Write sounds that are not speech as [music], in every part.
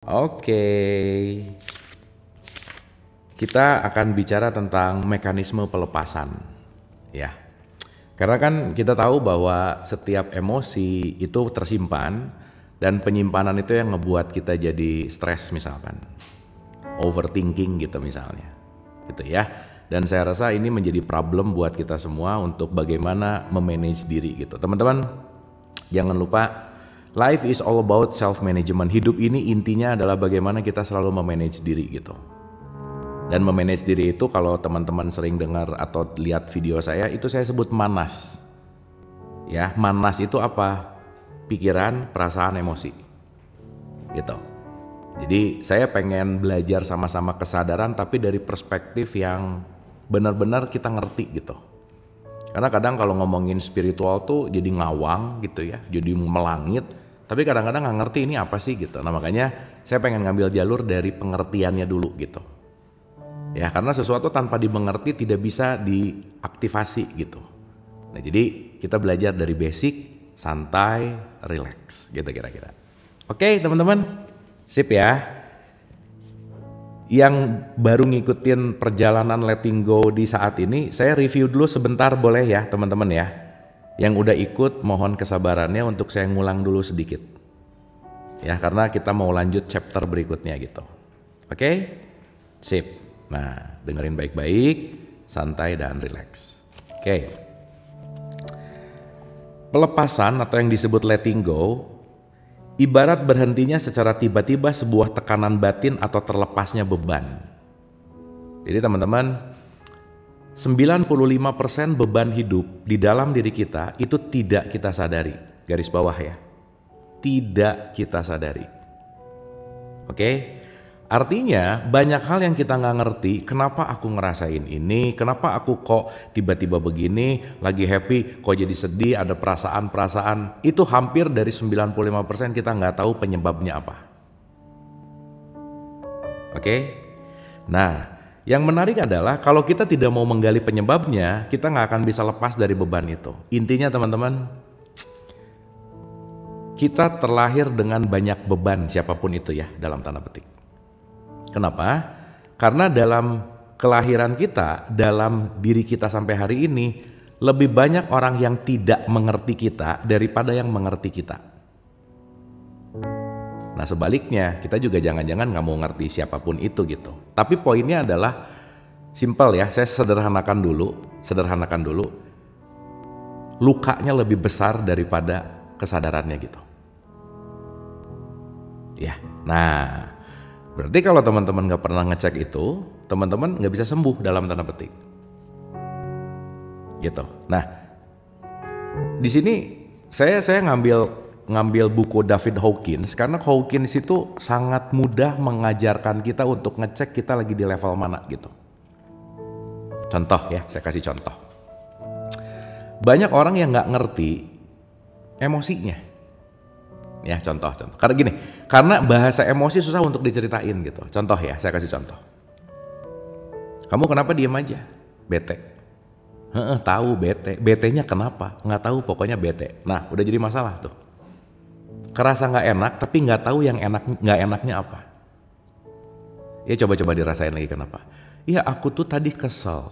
Oke. Kita akan bicara tentang mekanisme pelepasan. Ya. Karena kan kita tahu bahwa setiap emosi itu tersimpan dan penyimpanan itu yang ngebuat kita jadi stres misalkan. Overthinking gitu misalnya. Gitu ya. Dan saya rasa ini menjadi problem buat kita semua untuk bagaimana memanage diri gitu. Teman-teman, jangan lupa Life is all about self management. Hidup ini intinya adalah bagaimana kita selalu memanage diri gitu. Dan memanage diri itu kalau teman-teman sering dengar atau lihat video saya itu saya sebut manas. Ya, manas itu apa? Pikiran, perasaan, emosi. Gitu. Jadi saya pengen belajar sama-sama kesadaran tapi dari perspektif yang benar-benar kita ngerti gitu. Karena kadang kalau ngomongin spiritual tuh jadi ngawang gitu ya, jadi melangit. Tapi kadang-kadang nggak ngerti ini apa sih gitu. Nah makanya saya pengen ngambil jalur dari pengertiannya dulu gitu. Ya karena sesuatu tanpa dimengerti tidak bisa diaktifasi gitu. Nah jadi kita belajar dari basic, santai, relax gitu kira-kira. Oke teman-teman, sip ya yang baru ngikutin perjalanan letting go di saat ini, saya review dulu sebentar boleh ya teman-teman ya. Yang udah ikut mohon kesabarannya untuk saya ngulang dulu sedikit. Ya karena kita mau lanjut chapter berikutnya gitu. Oke? Sip. Nah dengerin baik-baik, santai dan relax. Oke. Pelepasan atau yang disebut letting go ibarat berhentinya secara tiba-tiba sebuah tekanan batin atau terlepasnya beban. Jadi teman-teman, 95% beban hidup di dalam diri kita itu tidak kita sadari. Garis bawah ya. Tidak kita sadari. Oke? Artinya banyak hal yang kita nggak ngerti, kenapa aku ngerasain ini, kenapa aku kok tiba-tiba begini, lagi happy, kok jadi sedih, ada perasaan-perasaan, itu hampir dari 95% kita nggak tahu penyebabnya apa. Oke? Nah, yang menarik adalah kalau kita tidak mau menggali penyebabnya, kita nggak akan bisa lepas dari beban itu. Intinya teman-teman, kita terlahir dengan banyak beban siapa pun itu ya dalam tanda petik. Kenapa? Karena dalam kelahiran kita, dalam diri kita sampai hari ini, lebih banyak orang yang tidak mengerti kita daripada yang mengerti kita. Nah sebaliknya, kita juga jangan-jangan nggak mau ngerti siapa pun itu gitu. Tapi poinnya adalah simple ya, saya sederhanakan dulu, sederhanakan dulu. Lukanya lebih besar daripada kesadarannya gitu. Ya, nah Berarti kalau teman-teman nggak pernah ngecek itu, teman-teman nggak bisa sembuh dalam tanda petik. Gitu. Nah, di sini saya saya ngambil ngambil buku David Hawkins karena Hawkins itu sangat mudah mengajarkan kita untuk ngecek kita lagi di level mana gitu. Contoh ya, saya kasih contoh. Banyak orang yang nggak ngerti emosinya Ya contoh, contoh. Karena gini, karena bahasa emosi susah untuk diceritain gitu. Contoh ya, saya kasih contoh. Kamu kenapa diem aja? Bete. Heeh, tahu bete. Bete-nya kenapa? Nggak tahu, pokoknya bete. Nah, udah jadi masalah tuh. Kerasa nggak enak, tapi nggak tahu yang enak nggak enaknya apa. Ya coba-coba dirasain lagi kenapa? Iya aku tuh tadi kesel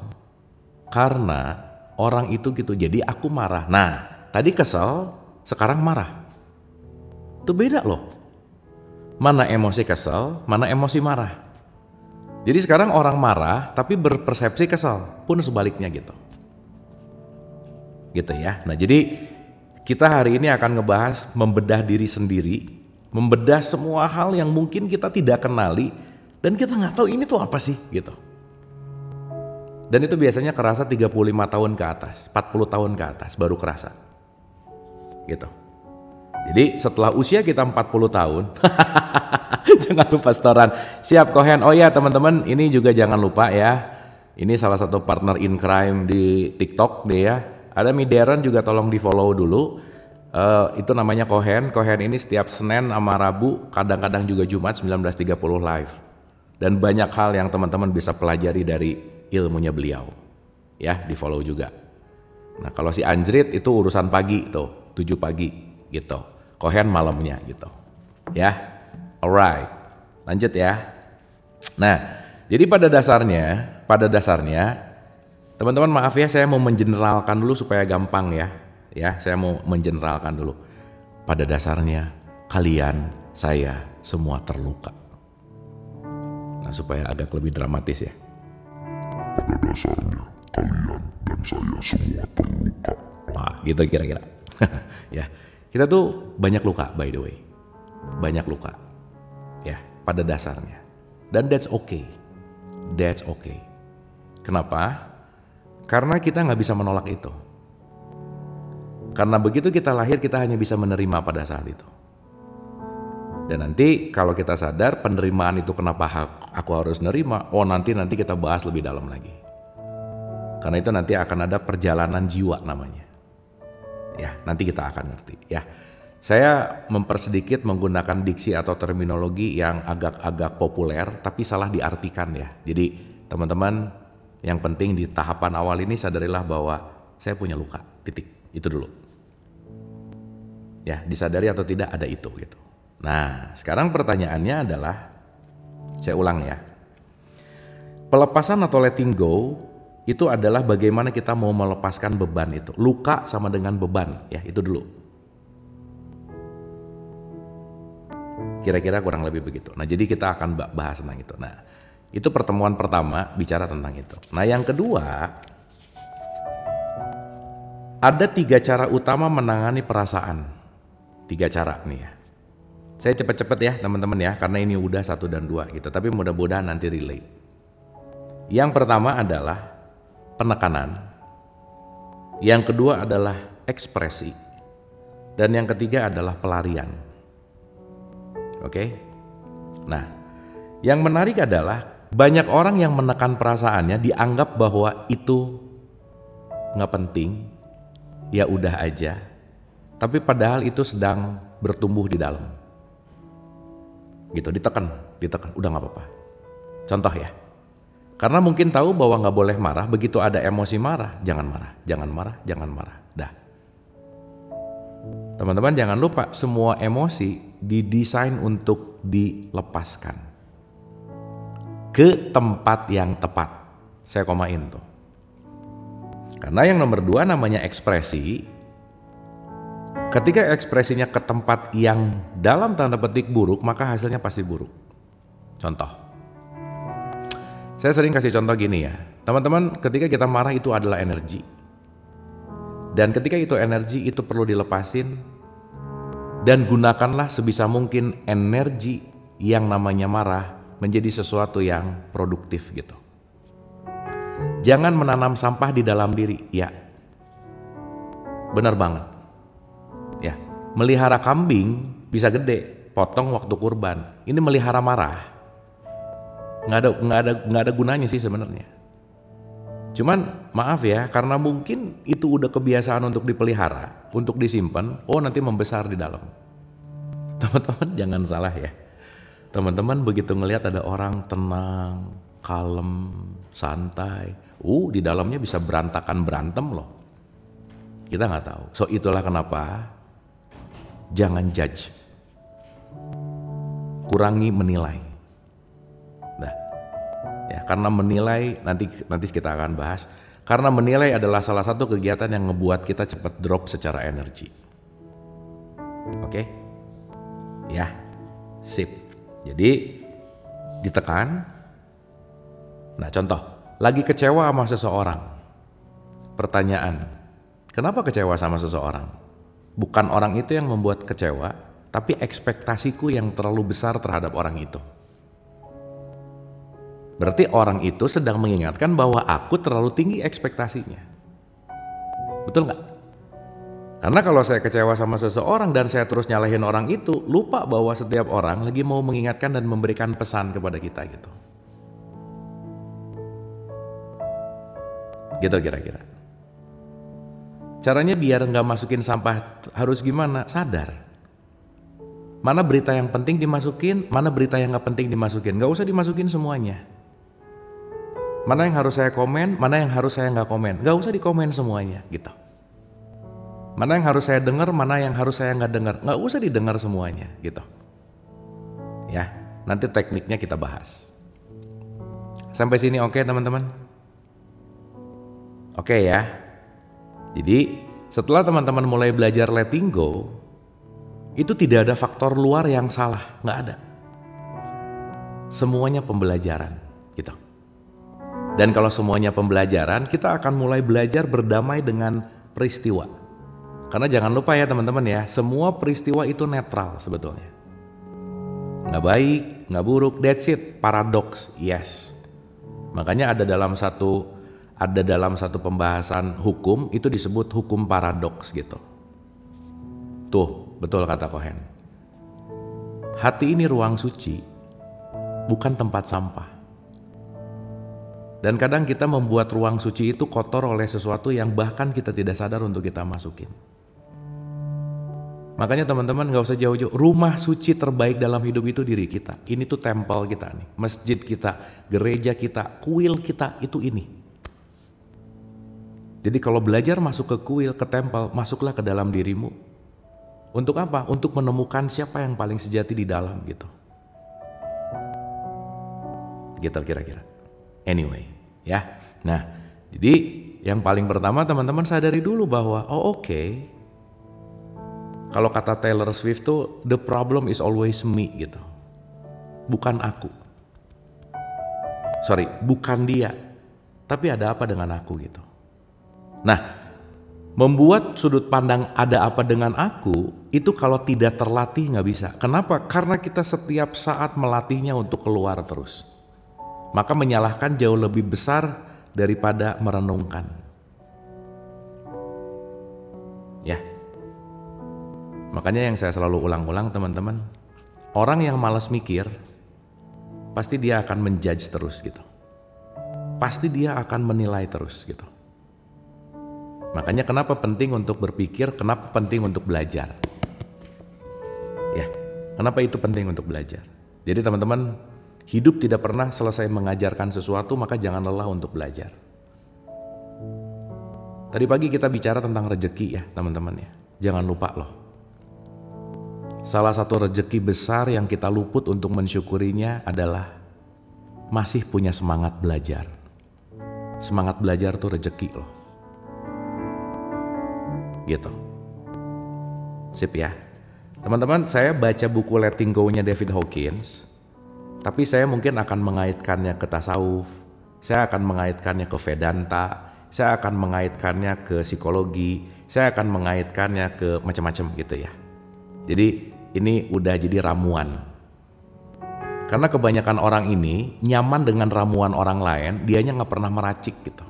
karena orang itu gitu. Jadi aku marah. Nah, tadi kesel, sekarang marah. Itu beda loh. Mana emosi kesel, mana emosi marah. Jadi sekarang orang marah tapi berpersepsi kesal, pun sebaliknya gitu. Gitu ya. Nah, jadi kita hari ini akan ngebahas membedah diri sendiri, membedah semua hal yang mungkin kita tidak kenali dan kita nggak tahu ini tuh apa sih gitu. Dan itu biasanya kerasa 35 tahun ke atas, 40 tahun ke atas baru kerasa. Gitu. Jadi setelah usia kita 40 tahun, [laughs] jangan lupa setoran. Siap Kohen. Oh ya teman-teman, ini juga jangan lupa ya. Ini salah satu partner in crime di TikTok deh ya. Ada Mideren juga tolong di follow dulu. Uh, itu namanya Kohen. Kohen ini setiap Senin sama Rabu, kadang-kadang juga Jumat 19.30 live. Dan banyak hal yang teman-teman bisa pelajari dari ilmunya beliau. Ya, di follow juga. Nah kalau si Anjrit itu urusan pagi tuh, 7 pagi gitu. Kohen malamnya gitu. Ya, alright. lanjut ya. Nah, jadi pada dasarnya, pada dasarnya, teman-teman maaf ya, saya mau mengeneralkan dulu supaya gampang ya. Ya, saya mau mengeneralkan dulu. Pada dasarnya, kalian, saya, semua terluka. Nah, supaya agak lebih dramatis ya. Pada dasarnya, kalian dan saya semua terluka. Wah, gitu kira-kira. [laughs] ya, kita tuh banyak luka by the way. Banyak luka. Ya, pada dasarnya. Dan that's okay that's okay. Kenapa? Karena kita nggak bisa menolak itu. Karena begitu kita lahir kita hanya bisa menerima pada saat itu. Dan nanti kalau kita sadar penerimaan itu kenapa aku harus nerima, oh nanti nanti kita bahas lebih dalam lagi. Karena itu nanti akan ada perjalanan jiwa namanya. Ya, nanti kita akan ngerti. Ya, saya mempersedikit menggunakan diksi atau terminologi yang agak-agak populer tapi salah diartikan ya. Jadi teman-teman yang penting di tahapan awal ini sadarilah bahwa saya punya luka. Titik. Itu dulu. Ya, disadari atau tidak ada itu gitu. Nah, sekarang pertanyaannya adalah saya ulang ya. Pelepasan atau letting go itu adalah bagaimana kita mau melepaskan beban itu. Luka sama dengan beban, ya itu dulu. Kira-kira kurang lebih begitu. Nah, jadi kita akan bahas tentang itu. Nah, itu pertemuan pertama bicara tentang itu. Nah, yang kedua, ada tiga cara utama menangani perasaan. Tiga cara nih ya. Saya cepet-cepet ya teman-teman ya, karena ini udah satu dan dua gitu. Tapi mudah-mudahan nanti relate. Yang pertama adalah penekanan. Yang kedua adalah ekspresi. Dan yang ketiga adalah pelarian. Oke. Nah, yang menarik adalah banyak orang yang menekan perasaannya dianggap bahwa itu nggak penting, ya udah aja. Tapi padahal itu sedang bertumbuh di dalam. Gitu, ditekan, ditekan, udah nggak apa-apa. Contoh ya, karena mungkin tahu bahwa nggak boleh marah, begitu ada emosi marah, jangan marah, jangan marah, jangan marah. Dah. Teman-teman jangan lupa semua emosi didesain untuk dilepaskan ke tempat yang tepat. Saya komain tuh. Karena yang nomor dua namanya ekspresi. Ketika ekspresinya ke tempat yang dalam tanda petik buruk, maka hasilnya pasti buruk. Contoh. Saya sering kasih contoh gini ya. Teman-teman, ketika kita marah itu adalah energi. Dan ketika itu energi itu perlu dilepasin dan gunakanlah sebisa mungkin energi yang namanya marah menjadi sesuatu yang produktif gitu. Jangan menanam sampah di dalam diri, ya. Benar banget. Ya, melihara kambing bisa gede, potong waktu kurban. Ini melihara marah. Nggak ada nggak ada nggak ada gunanya sih sebenarnya. Cuman maaf ya, karena mungkin itu udah kebiasaan untuk dipelihara, untuk disimpan, oh nanti membesar di dalam. [laughs] Teman-teman jangan salah ya. Teman-teman begitu ngelihat ada orang tenang, kalem, santai, uh di dalamnya bisa berantakan berantem loh. Kita nggak tahu. So itulah kenapa jangan judge. Kurangi menilai. Ya, karena menilai nanti nanti kita akan bahas. Karena menilai adalah salah satu kegiatan yang ngebuat kita cepat drop secara energi. Oke? Ya. Sip. Jadi ditekan. Nah, contoh, lagi kecewa sama seseorang. Pertanyaan, kenapa kecewa sama seseorang? Bukan orang itu yang membuat kecewa, tapi ekspektasiku yang terlalu besar terhadap orang itu. Berarti orang itu sedang mengingatkan bahwa aku terlalu tinggi ekspektasinya. Betul nggak? Karena kalau saya kecewa sama seseorang dan saya terus nyalahin orang itu, lupa bahwa setiap orang lagi mau mengingatkan dan memberikan pesan kepada kita gitu. Gitu kira-kira. Caranya biar nggak masukin sampah harus gimana? Sadar. Mana berita yang penting dimasukin, mana berita yang nggak penting dimasukin. Nggak usah dimasukin semuanya. Mana yang harus saya komen, mana yang harus saya nggak komen. Nggak usah dikomen semuanya gitu. Mana yang harus saya dengar, mana yang harus saya nggak dengar. Nggak usah didengar semuanya gitu. Ya. Nanti tekniknya kita bahas. Sampai sini oke teman-teman? Oke ya. Jadi setelah teman-teman mulai belajar letting go, itu tidak ada faktor luar yang salah, nggak ada. Semuanya pembelajaran. Dan kalau semuanya pembelajaran, kita akan mulai belajar berdamai dengan peristiwa. Karena jangan lupa ya teman-teman ya, semua peristiwa itu netral sebetulnya. Nggak baik, nggak buruk, that's it, paradoks, yes. Makanya ada dalam satu ada dalam satu pembahasan hukum itu disebut hukum paradoks gitu. Tuh, betul kata Cohen. Hati ini ruang suci, bukan tempat sampah. Dan kadang kita membuat ruang suci itu kotor oleh sesuatu yang bahkan kita tidak sadar untuk kita masukin. Makanya teman-teman gak usah jauh-jauh. Rumah suci terbaik dalam hidup itu diri kita. Ini tuh tempel kita nih. Masjid kita, gereja kita, kuil kita itu ini. Jadi kalau belajar masuk ke kuil, ke tempel, masuklah ke dalam dirimu. Untuk apa? Untuk menemukan siapa yang paling sejati di dalam gitu. Gitu kira-kira. Anyway, ya. Nah, jadi yang paling pertama teman-teman sadari dulu bahwa oh oke, okay, kalau kata Taylor Swift tuh the problem is always me gitu. Bukan aku. Sorry, bukan dia. Tapi ada apa dengan aku gitu. Nah, membuat sudut pandang ada apa dengan aku itu kalau tidak terlatih nggak bisa. Kenapa? Karena kita setiap saat melatihnya untuk keluar terus. Maka menyalahkan jauh lebih besar daripada merenungkan. Ya, Makanya yang saya selalu ulang-ulang teman-teman, orang yang malas mikir, pasti dia akan menjudge terus gitu. Pasti dia akan menilai terus gitu. Makanya kenapa penting untuk berpikir, kenapa penting untuk belajar. Ya, kenapa itu penting untuk belajar. Jadi teman-teman, hidup tidak pernah selesai mengajarkan sesuatu, maka jangan lelah untuk belajar. Tadi pagi kita bicara tentang rejeki ya teman-teman ya. Jangan lupa loh, Salah satu rejeki besar yang kita luput untuk mensyukurinya adalah masih punya semangat belajar. Semangat belajar tuh rejeki loh. Gitu. Sip ya. Teman-teman, saya baca buku Letting Go-nya David Hawkins, tapi saya mungkin akan mengaitkannya ke tasawuf, saya akan mengaitkannya ke Vedanta, saya akan mengaitkannya ke psikologi, saya akan mengaitkannya ke macam-macam gitu ya. Jadi ini udah jadi ramuan. Karena kebanyakan orang ini nyaman dengan ramuan orang lain, dianya nggak pernah meracik gitu.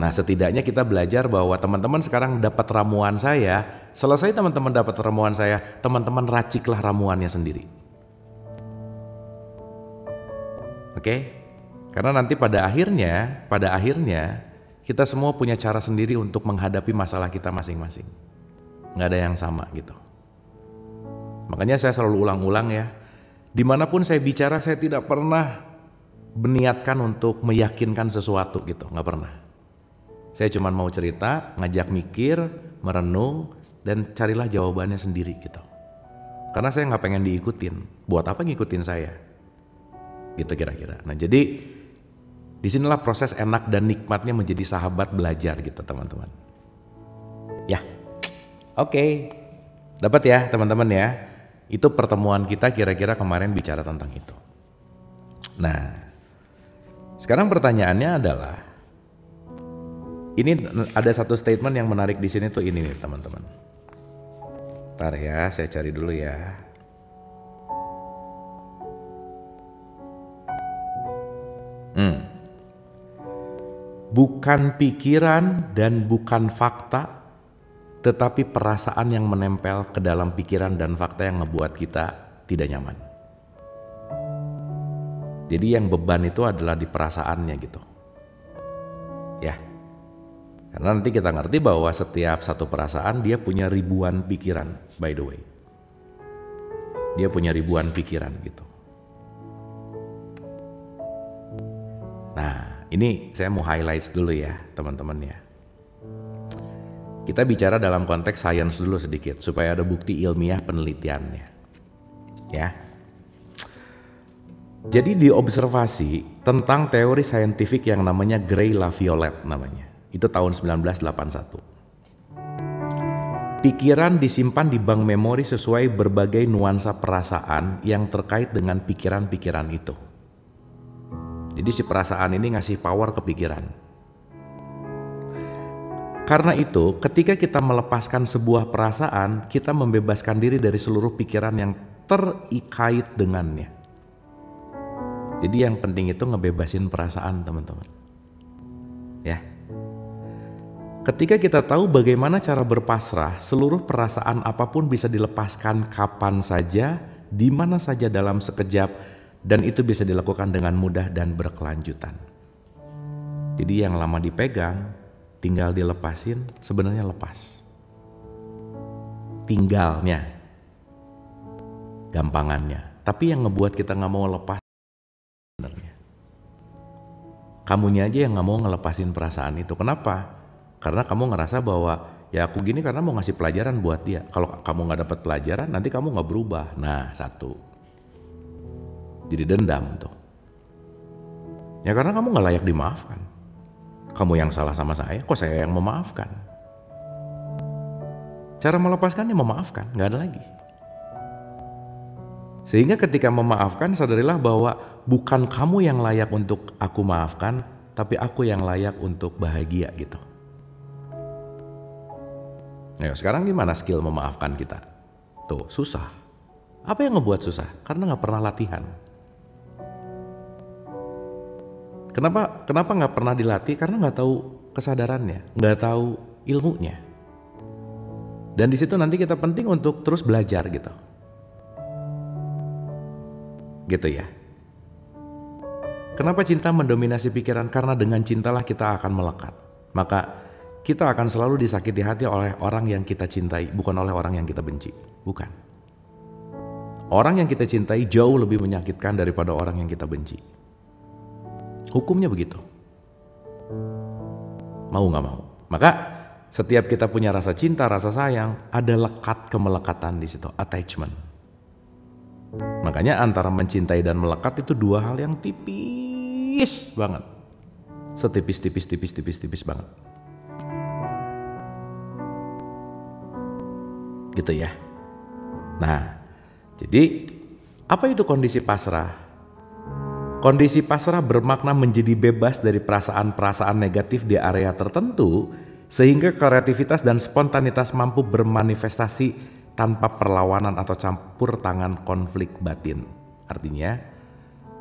Nah setidaknya kita belajar bahwa teman-teman sekarang dapat ramuan saya, selesai teman-teman dapat ramuan saya, teman-teman raciklah ramuannya sendiri. Oke? Karena nanti pada akhirnya, pada akhirnya kita semua punya cara sendiri untuk menghadapi masalah kita masing-masing. Nggak ada yang sama gitu. Makanya saya selalu ulang-ulang ya, di mana pun saya bicara saya tidak pernah meniatkan untuk meyakinkan sesuatu gitu, nggak pernah. Saya cuma mau cerita, ngajak mikir, merenung, dan carilah jawabannya sendiri gitu. Karena saya nggak pengen diikutin, buat apa ngikutin saya? Gitu kira-kira. Nah jadi di sinilah proses enak dan nikmatnya menjadi sahabat belajar gitu teman-teman. Ya, oke, okay. dapat ya teman-teman ya. Itu pertemuan kita kira-kira kemarin bicara tentang itu. Nah, sekarang pertanyaannya adalah ini ada satu statement yang menarik di sini tuh ini nih teman-teman. Ntar ya, saya cari dulu ya. Hmm. Bukan pikiran dan bukan fakta tetapi perasaan yang menempel ke dalam pikiran dan fakta yang ngebuat kita tidak nyaman. Jadi yang beban itu adalah di perasaannya gitu. Ya. Karena nanti kita ngerti bahwa setiap satu perasaan dia punya ribuan pikiran, by the way. Dia punya ribuan pikiran gitu. Nah, ini saya mau highlight dulu ya, teman-teman ya. Kita bicara dalam konteks sains dulu sedikit supaya ada bukti ilmiah penelitiannya. Ya. Jadi diobservasi tentang teori saintifik yang namanya Gray Laviolet namanya. Itu tahun 1981. Pikiran disimpan di bank memori sesuai berbagai nuansa perasaan yang terkait dengan pikiran-pikiran itu. Jadi si perasaan ini ngasih power ke pikiran. Karena itu, ketika kita melepaskan sebuah perasaan, kita membebaskan diri dari seluruh pikiran yang terikait dengannya. Jadi yang penting itu ngebebasin perasaan teman-teman. Ya. Ketika kita tahu bagaimana cara berpasrah, seluruh perasaan apa pun bisa dilepaskan kapan saja, di mana saja dalam sekejap, dan itu bisa dilakukan dengan mudah dan berkelanjutan. Jadi yang lama dipegang, tinggal dilepasin, sebenarnya lepas. Tinggalnya, gampangannya. Tapi yang ngebuat kita nggak mau lepas sebenarnya. Kamunya aja yang nggak mau ngelepasin perasaan itu. Kenapa? Karena kamu ngerasa bahwa ya aku gini karena mau ngasih pelajaran buat dia. Kalau kamu nggak dapat pelajaran, nanti kamu nggak berubah. Nah, satu. Jadi dendam tuh. Ya karena kamu nggak layak dimaafkan. Kamu yang salah sama saya, kok saya yang memaafkan? Cara melepaskannya memaafkan, nggak ada lagi. Sehingga ketika memaafkan sadarilah bahwa bukan kamu yang layak untuk aku maafkan, tapi aku yang layak untuk bahagia gitu. Ayo sekarang gimana skill memaafkan kita? Tuh susah. Apa yang ngebuat susah? Karena nggak pernah latihan. Kenapa kenapa nggak pernah dilatih? Karena nggak tahu kesadarannya, nggak tahu ilmunya. Dan di situ nanti kita penting untuk terus belajar gitu. Gitu ya. Kenapa cinta mendominasi pikiran? Karena dengan cintalah kita akan melekat. Maka kita akan selalu disakiti hati oleh orang yang kita cintai, bukan oleh orang yang kita benci. Bukan. Orang yang kita cintai jauh lebih menyakitkan daripada orang yang kita benci. Hukumnya begitu. Mau nggak mau. Maka setiap kita punya rasa cinta, rasa sayang, ada lekat kemelekatan di situ, attachment. Makanya antara mencintai dan melekat itu dua hal yang tipis banget. Setipis tipis tipis tipis tipis banget. Gitu ya. Nah, jadi apa itu kondisi pasrah? Kondisi pasrah bermakna menjadi bebas dari perasaan-perasaan negatif di area tertentu sehingga kreativitas dan spontanitas mampu bermanifestasi tanpa perlawanan atau campur tangan konflik batin. Artinya,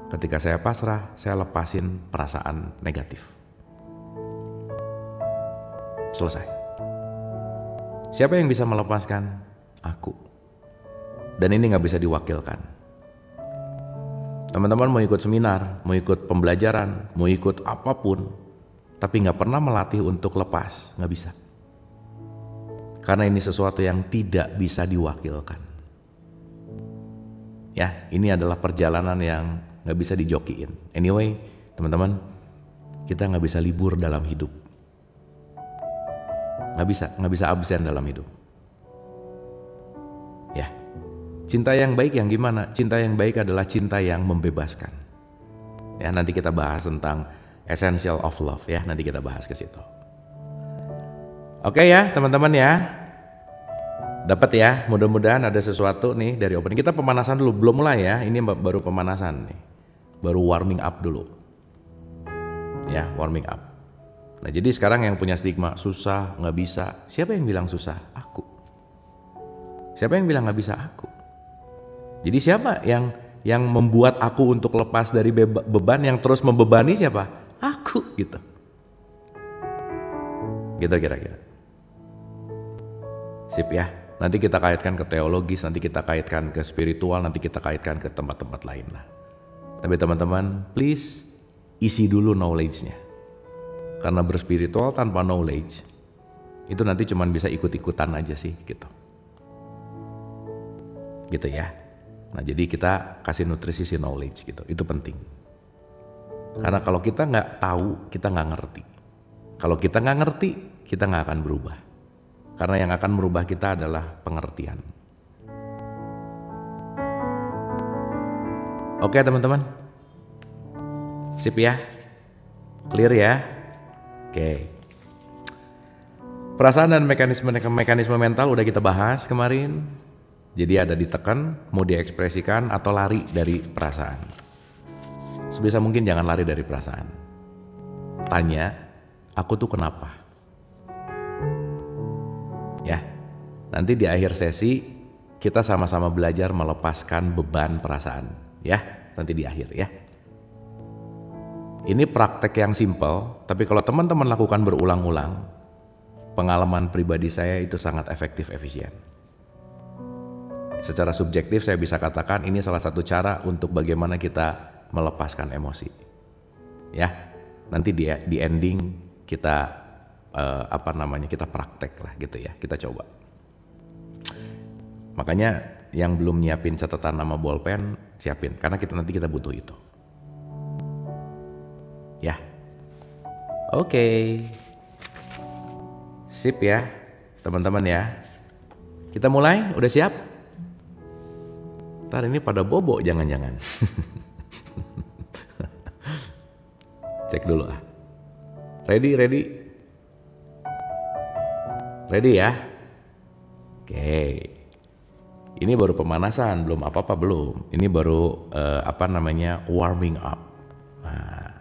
ketika saya pasrah, saya lepasin perasaan negatif. Selesai. Siapa yang bisa melepaskan? Aku. Dan ini nggak bisa diwakilkan. Teman-teman mau ikut seminar, mau ikut pembelajaran, mau ikut apa pun, tapi nggak pernah melatih untuk lepas, nggak bisa. Karena ini sesuatu yang tidak bisa diwakilkan. Ya, ini adalah perjalanan yang nggak bisa dijokiin. Anyway, teman-teman, kita nggak bisa libur dalam hidup. Nggak bisa, nggak bisa absen dalam hidup. Cinta yang baik yang gimana? Cinta yang baik adalah cinta yang membebaskan. Ya, nanti kita bahas tentang essential of love ya, nanti kita bahas ke situ. Oke ya teman-teman ya. Dapat ya, mudah-mudahan ada sesuatu nih dari opening. Kita pemanasan dulu, belum mulai ya. Ini baru pemanasan nih. Baru warming up dulu. Ya, warming up. Nah jadi sekarang yang punya stigma susah, nggak bisa. Siapa yang bilang susah? Aku. Siapa yang bilang nggak bisa? Aku. Jadi siapa yang yang membuat aku untuk lepas dari beban yang terus membebani siapa? Aku gitu. Gitu kira-kira. Sip ya. Nanti kita kaitkan ke teologis, nanti kita kaitkan ke spiritual, nanti kita kaitkan ke tempat-tempat lain lah. Tapi teman-teman, please isi dulu knowledge-nya. Karena berspiritual tanpa knowledge, itu nanti cuma bisa ikut-ikutan aja sih gitu. Gitu ya. Nah jadi kita kasih nutrisi si knowledge gitu, itu penting. Karena kalau kita nggak tahu, kita nggak ngerti. Kalau kita nggak ngerti, kita nggak akan berubah. Karena yang akan merubah kita adalah pengertian. Oke teman-teman, Sip ya? Clear ya? Oke. Perasaan dan mekanisme mekanisme mental udah kita bahas kemarin. Jadi ada ditekan, mau diekspresikan atau lari dari perasaan. Sebisa mungkin jangan lari dari perasaan. Tanya, aku tuh kenapa? Ya, nanti di akhir sesi kita sama-sama belajar melepaskan beban perasaan. Ya, nanti di akhir ya. Ini praktek yang simple, tapi kalau teman-teman lakukan berulang-ulang, pengalaman pribadi saya itu sangat efektif efisien. Secara subjektif saya bisa katakan ini salah satu cara untuk bagaimana kita melepaskan emosi. Ya, nanti di di ending kita uh, apa namanya kita praktek lah gitu ya, kita coba. Makanya yang belum nyiapin catatan nama bolpen siapin karena kita nanti kita butuh itu. Ya. Oke. Okay. Sip ya, teman-teman ya. Kita mulai, udah siap? Ntar ini pada bobo jangan-jangan. Cek dulu ah. Ready, ready? Ready ya? Oke. Ini baru pemanasan, belum apa-apa belum. Ini baru uh, apa namanya warming up. Nah,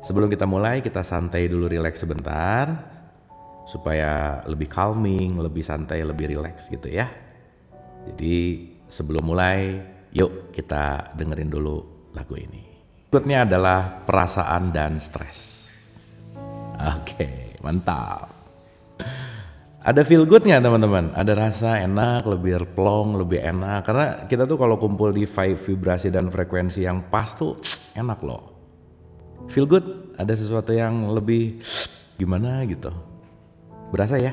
Sebelum kita mulai, kita santai dulu relax sebentar supaya lebih calming, lebih santai, lebih relax gitu ya. Jadi sebelum mulai, yuk kita dengerin dulu lagu ini. Berikutnya adalah perasaan dan stres. Oke, mantap. Ada feel goodnya teman-teman, ada rasa enak, lebih plong, lebih enak. Karena kita tuh kalau kumpul di vibrasi dan frekuensi yang pas tuh [tsk] enak loh feel good, ada sesuatu yang lebih [tsk] gimana gitu. Berasa ya?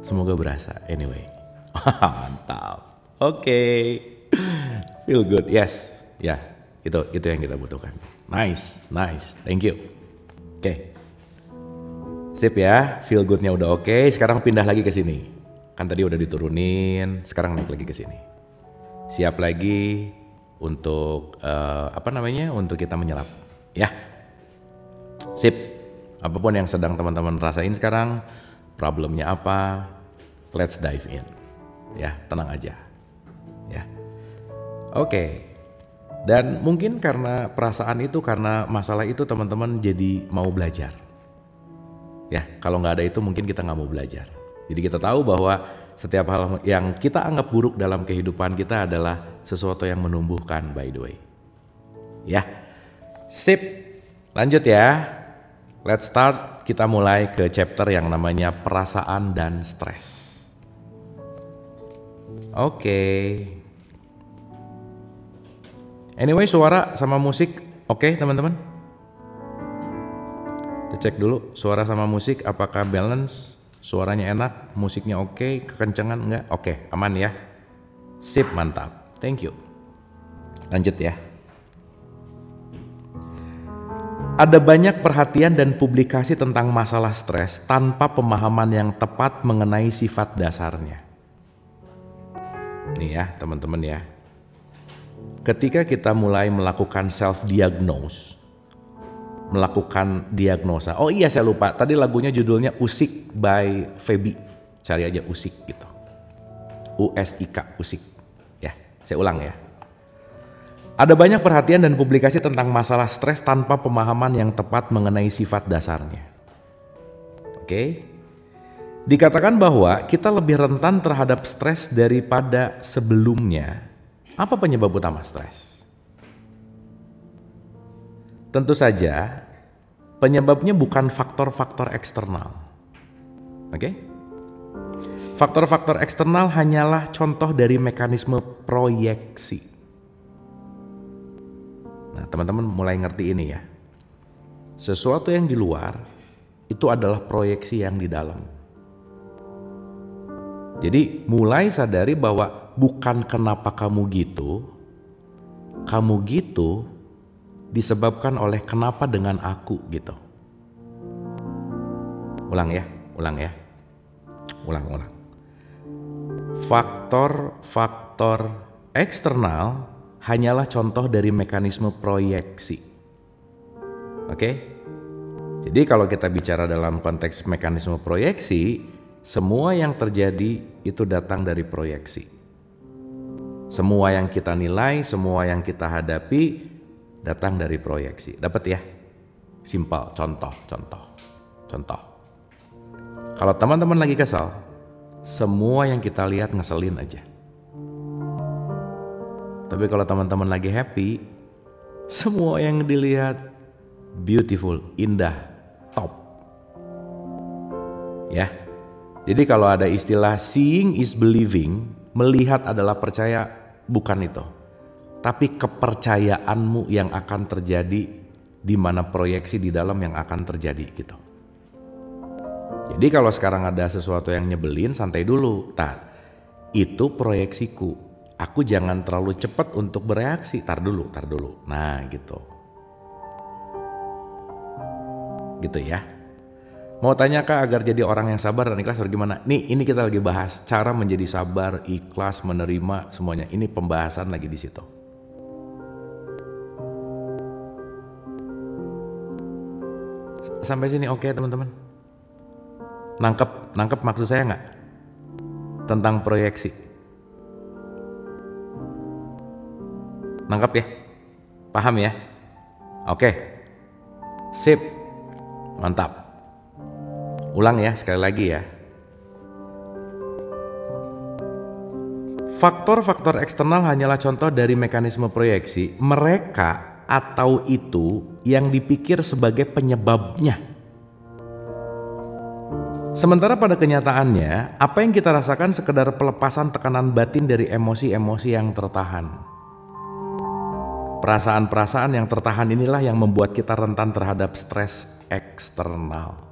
Semoga berasa. Anyway, [laughs] mantap. Oke, okay. [coughs] feel good, yes, ya yeah, itu itu yang kita butuhkan. Nice, nice, thank you. Oke, okay. sip ya, feel goodnya udah oke. Okay. Sekarang pindah lagi ke sini. Kan tadi udah diturunin, sekarang naik lagi ke sini. Siap lagi untuk uh, apa namanya? Untuk kita menyelap. Ya. Sip. Apa pun yang sedang teman-teman rasain sekarang, problemnya apa, let's dive in. Ya, tenang aja. Oke. Dan mungkin karena perasaan itu, karena masalah itu teman-teman jadi mau belajar. Ya, kalau nggak ada itu mungkin kita nggak mau belajar. Jadi kita tahu bahwa setiap hal yang kita anggap buruk dalam kehidupan kita adalah sesuatu yang menumbuhkan by the way. Ya, Sip, lanjut ya. Let's start. Kita mulai ke chapter yang namanya perasaan dan stres. Oke. Anyway, suara sama musik oke okay, teman-teman? Kita cek dulu suara sama musik apakah balance, suaranya enak, musiknya oke, okay, kekencangan enggak? Oke, okay, aman ya. Sip, mantap. Thank you. Lanjut ya. Ada banyak perhatian dan publikasi tentang masalah stres tanpa pemahaman yang tepat mengenai sifat dasarnya. Nih ya, teman-teman ya. Ketika kita mulai melakukan self diagnose, melakukan diagnosa. Oh iya saya lupa, tadi lagunya judulnya Usik by Feby. Cari aja Usik gitu. U S I K Usik. Ya, saya ulang ya. Ada banyak perhatian dan publikasi tentang masalah stres tanpa pemahaman yang tepat mengenai sifat dasarnya. Oke. Dikatakan bahwa kita lebih rentan terhadap stres daripada sebelumnya. Apa penyebab utama stres? Tentu saja penyebabnya bukan faktor-faktor eksternal. Oke? Faktor-faktor eksternal hanyalah contoh dari mekanisme proyeksi Nah, teman-teman mulai ngerti ini ya. Sesuatu yang di luar itu adalah proyeksi yang di dalam. Jadi, mulai sadari bahwa bukan kenapa kamu gitu, kamu gitu disebabkan oleh kenapa dengan aku gitu. Ulang ya, ulang ya. Ulang, ulang. Faktor-faktor eksternal hanyalah contoh dari mekanisme proyeksi. Oke? Jadi kalau kita bicara dalam konteks mekanisme proyeksi, semua yang terjadi itu datang dari proyeksi. Semua yang kita nilai, semua yang kita hadapi datang dari proyeksi. Dapat ya? Simpel, contoh, contoh, contoh. Kalau teman-teman lagi kesal, semua yang kita lihat ngeselin aja. Tapi kalau teman-teman lagi happy, semua yang dilihat beautiful, indah, top. Ya. Jadi kalau ada istilah seeing is believing, melihat adalah percaya, bukan itu. Tapi kepercayaanmu yang akan terjadi di mana proyeksi di dalam yang akan terjadi gitu. Jadi kalau sekarang ada sesuatu yang nyebelin, santai dulu. Tar, itu proyeksiku. Aku jangan terlalu cepat untuk bereaksi. Tar dulu, tar dulu. Nah gitu. Gitu ya. Mau tanya kak agar jadi orang yang sabar dan ikhlas bagaimana? Nih ini kita lagi bahas cara menjadi sabar, ikhlas, menerima semuanya. Ini pembahasan lagi di situ. Sampai sini oke okay, teman-teman? Nangkep, nangkep maksud saya nggak? Tentang proyeksi. Nangkep ya? Paham ya? Oke. Sip. Mantap. Ulang ya sekali lagi ya. Faktor-faktor eksternal hanyalah contoh dari mekanisme proyeksi. Mereka atau itu yang dipikir sebagai penyebabnya. Sementara pada kenyataannya, apa yang kita rasakan sekedar pelepasan tekanan batin dari emosi-emosi yang tertahan. Perasaan-perasaan yang tertahan inilah yang membuat kita rentan terhadap stres eksternal.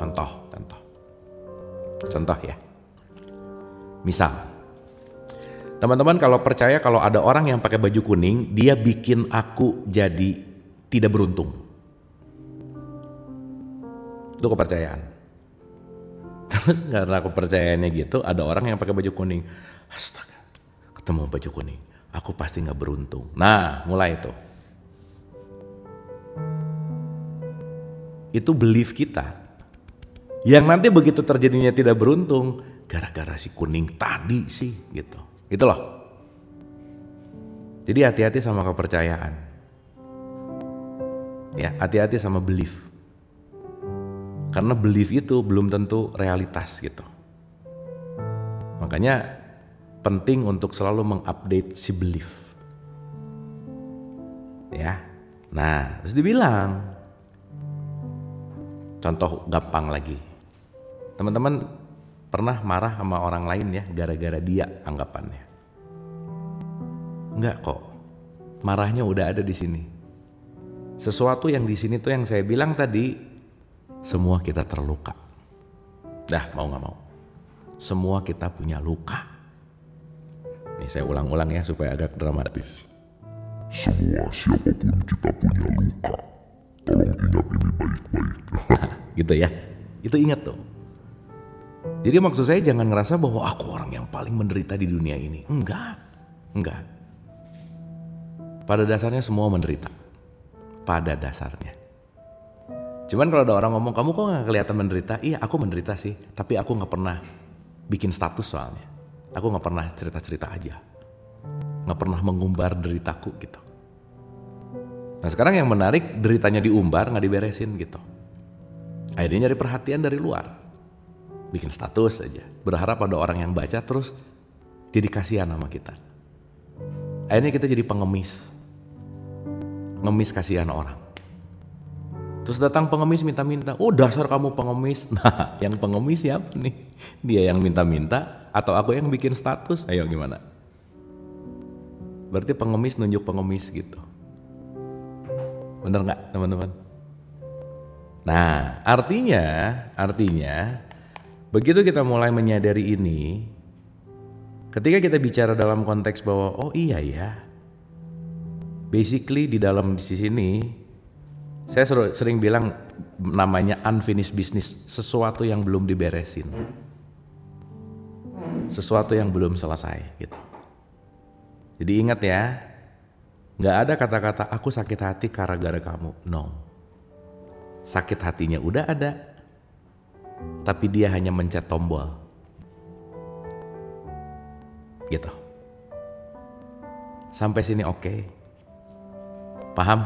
Contoh, contoh. Contoh ya. Misal, teman-teman kalau percaya kalau ada orang yang pakai baju kuning, dia bikin aku jadi tidak beruntung. Itu kepercayaan. [laughs] Terus karena aku percayanya gitu, ada orang yang pakai baju kuning. Astaga, ketemu baju kuning. Aku pasti nggak beruntung. Nah, mulai itu. Itu belief kita. Yang nanti begitu terjadinya tidak beruntung, gara-gara si kuning tadi sih gitu. Itu loh. Jadi hati-hati sama kepercayaan. Ya, hati-hati sama belief. Karena belief itu belum tentu realitas gitu. Makanya penting untuk selalu mengupdate si belief. Ya. Nah, terus dibilang contoh gampang lagi. Teman-teman pernah marah sama orang lain ya gara-gara dia anggapannya. Enggak kok. Marahnya udah ada di sini. Sesuatu yang di sini tuh yang saya bilang tadi semua kita terluka. Dah mau nggak mau. Semua kita punya luka. Nih saya ulang-ulang ya supaya agak dramatis. Semua siapa pun kita punya luka. Tolong ingat ini baik-baik. [laughs] gitu ya. Itu ingat tuh. Jadi maksud saya jangan ngerasa bahwa aku orang yang paling menderita di dunia ini. Enggak. Enggak. Pada dasarnya semua menderita. Pada dasarnya. Cuman kalau ada orang ngomong, kamu kok gak kelihatan menderita? Iya aku menderita sih, tapi aku gak pernah bikin status soalnya. Aku gak pernah cerita-cerita aja. Gak pernah mengumbar deritaku gitu. Nah sekarang yang menarik deritanya diumbar gak diberesin gitu. Akhirnya nyari perhatian dari luar. Bikin status aja. Berharap ada orang yang baca terus jadi kasihan sama kita. Akhirnya kita jadi pengemis. Ngemis kasihan orang. Terus datang pengemis minta-minta. Oh dasar kamu pengemis. [laughs] Nah yang pengemis siapa nih? Dia yang minta-minta atau aku yang bikin status? Ayo gimana? Berarti pengemis nunjuk pengemis gitu. Bener nggak teman-teman? Nah, artinya, artinya begitu kita mulai menyadari ini, ketika kita bicara dalam konteks bahwa oh iya ya, basically di dalam di sini saya sering bilang namanya unfinished business, sesuatu yang belum diberesin. Sesuatu yang belum selesai gitu. Jadi ingat ya, nggak ada kata-kata aku sakit hati karena gara kamu. No. Sakit hatinya udah ada, tapi dia hanya mencet tombol. Gitu. Sampai sini oke. Okay. Paham?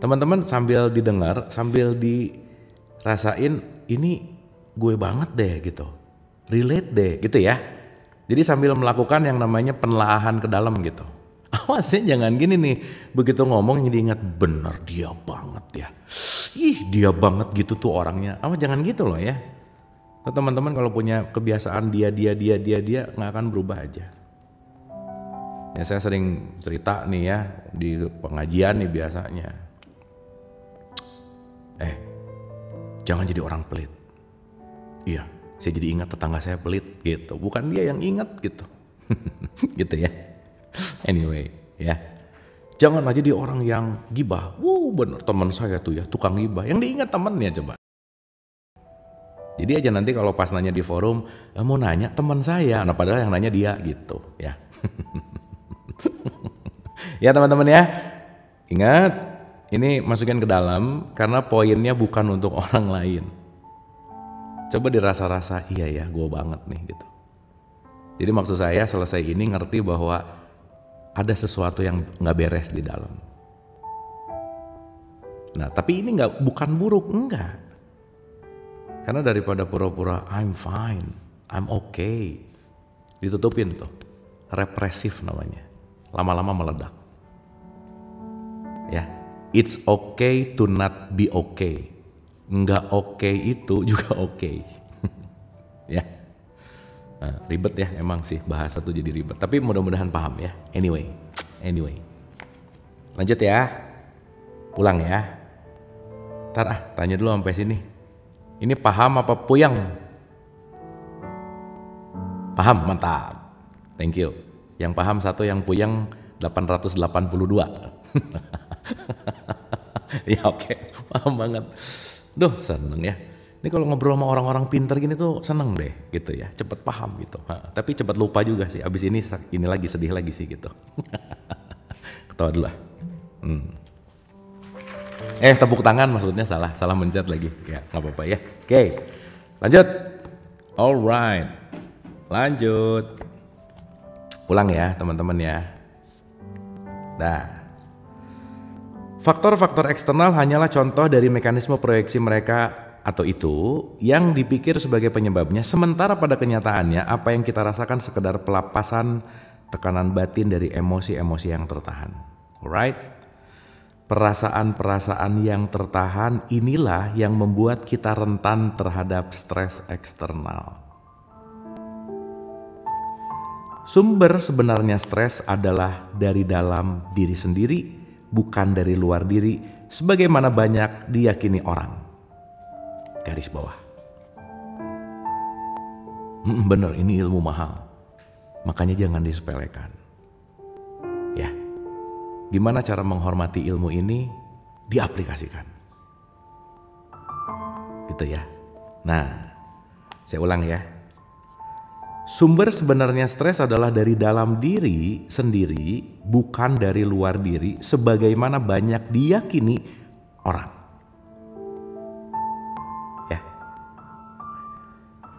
Teman-teman sambil didengar, sambil dirasain ini gue banget deh gitu. Relate deh gitu ya. Jadi sambil melakukan yang namanya penelaahan ke dalam gitu. [laughs] Awasnya jangan gini nih, begitu ngomong jadi ingat bener dia banget ya. Ih dia banget gitu tuh orangnya. Awas jangan gitu loh ya. Teman-teman kalau punya kebiasaan dia dia dia dia dia nggak akan berubah aja. Ya saya sering cerita nih ya di pengajian nih biasanya. Eh, jangan jadi orang pelit. Iya, saya jadi ingat tetangga saya pelit gitu bukan dia yang ingat gitu [laughs] gitu ya anyway ya. Jangan aja dia orang yang gibah. Wow bener teman saya tuh ya tukang gibah. Yang diingat temannya coba. Jadi aja nanti kalau pas nanya di forum eh, mau nanya teman saya? Nah padahal yang nanya dia gitu ya. [laughs] Ya teman-teman ya. Ingat ini masukin ke dalam karena poinnya bukan untuk [laughs] orang lain. Coba dirasa-rasa iya ya gue banget nih gitu. Jadi maksud saya selesai ini ngerti bahwa ada sesuatu yang nggak beres di dalam. Nah tapi ini nggak bukan buruk enggak. Karena daripada pura-pura I'm fine I'm okay ditutupin tuh. Represif namanya. Lama-lama meledak. Ya it's okay to not be okay. Nggak okay itu [laughs] juga okay. ya nah, ribet ya emang sih bahasa tuh jadi ribet. Tapi mudah-mudahan paham ya. Anyway anyway. Lanjut ya. Pulang ya. Ntar ah tanya dulu sampai sini. Ini paham apa puyang paham mantap. Thank you. Yang paham satu yang puyang 882 [laughs] ya oke. Okay. paham banget. Duh seneng ya. Ini kalau ngobrol sama orang-orang pinter gini tuh seneng deh gitu ya. Cepet paham gitu. Ha, tapi cepet lupa juga sih. Abis ini ini lagi sedih lagi sih gitu. [laughs] Ketawa dulu lah. Hmm. Eh tepuk tangan maksudnya salah. Salah mencet lagi. Ya nggak apa-apa ya. Oke lanjut. Alright. Lanjut. Pulang ya teman-teman ya. Dah. Faktor-faktor eksternal hanyalah contoh dari mekanisme proyeksi mereka atau itu yang dipikir sebagai penyebabnya sementara pada kenyataannya apa yang kita rasakan sekedar pelapasan tekanan batin dari emosi-emosi yang tertahan. Alright? Perasaan-perasaan yang tertahan inilah yang membuat kita rentan terhadap stres eksternal. Sumber sebenarnya stres adalah dari dalam diri sendiri bukan dari luar diri, sebagaimana banyak diyakini orang. Garis bawah. Hmm, bener, ini ilmu mahal. Makanya jangan disepelekan. Ya, gimana cara menghormati ilmu ini? Diaplikasikan. Gitu ya. Nah, saya ulang ya Sumber sebenarnya stres adalah dari dalam diri sendiri, bukan dari luar diri, sebagaimana banyak diyakini orang.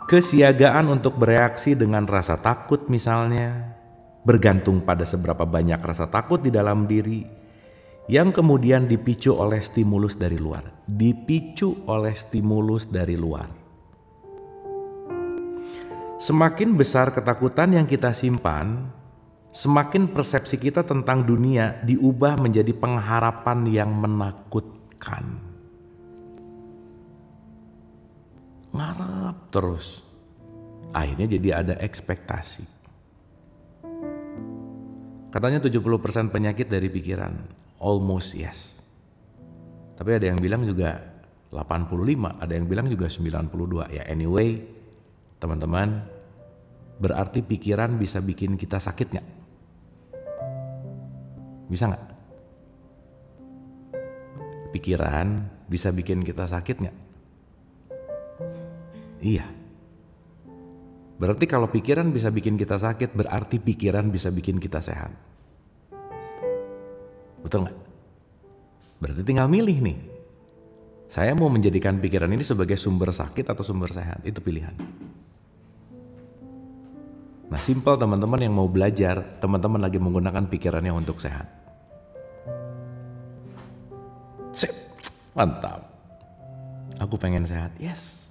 Kesiagaan untuk bereaksi dengan rasa takut misalnya, bergantung pada seberapa banyak rasa takut di dalam diri, yang kemudian dipicu oleh stimulus dari luar. Dipicu oleh stimulus dari luar Semakin besar ketakutan yang kita simpan, semakin persepsi kita tentang dunia diubah menjadi pengharapan yang menakutkan. Ngarap terus. Akhirnya jadi ada ekspektasi. Katanya 70% penyakit dari pikiran. Almost yes. Tapi ada yang bilang juga 85, ada yang bilang juga 92. Ya anyway, teman-teman, berarti pikiran bisa bikin kita sakit nggak? Bisa nggak? Pikiran bisa bikin kita sakit nggak? Iya. Berarti kalau pikiran bisa bikin kita sakit, berarti pikiran bisa bikin kita sehat. Betul nggak? Berarti tinggal milih nih. Saya mau menjadikan pikiran ini sebagai sumber sakit atau sumber sehat, itu pilihan. Nah, simpel teman-teman yang mau belajar, teman-teman lagi menggunakan pikirannya untuk sehat. Sip, mantap. Aku pengen sehat, yes.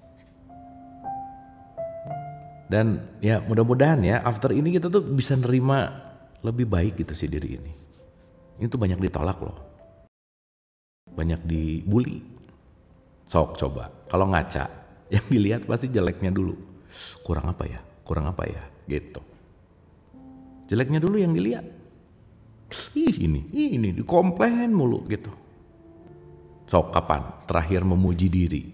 Dan ya mudah-mudahan ya, after ini kita tuh bisa nerima lebih baik gitu sih diri ini. Ini tuh banyak ditolak loh. Banyak dibully. Sok coba, kalau ngaca, [laughs] yang dilihat pasti jeleknya dulu. Kurang apa ya? Kurang apa ya? gitu. Jeleknya dulu yang dilihat. Ih ini, ini dikomplain mulu gitu. Sok kapan terakhir memuji diri?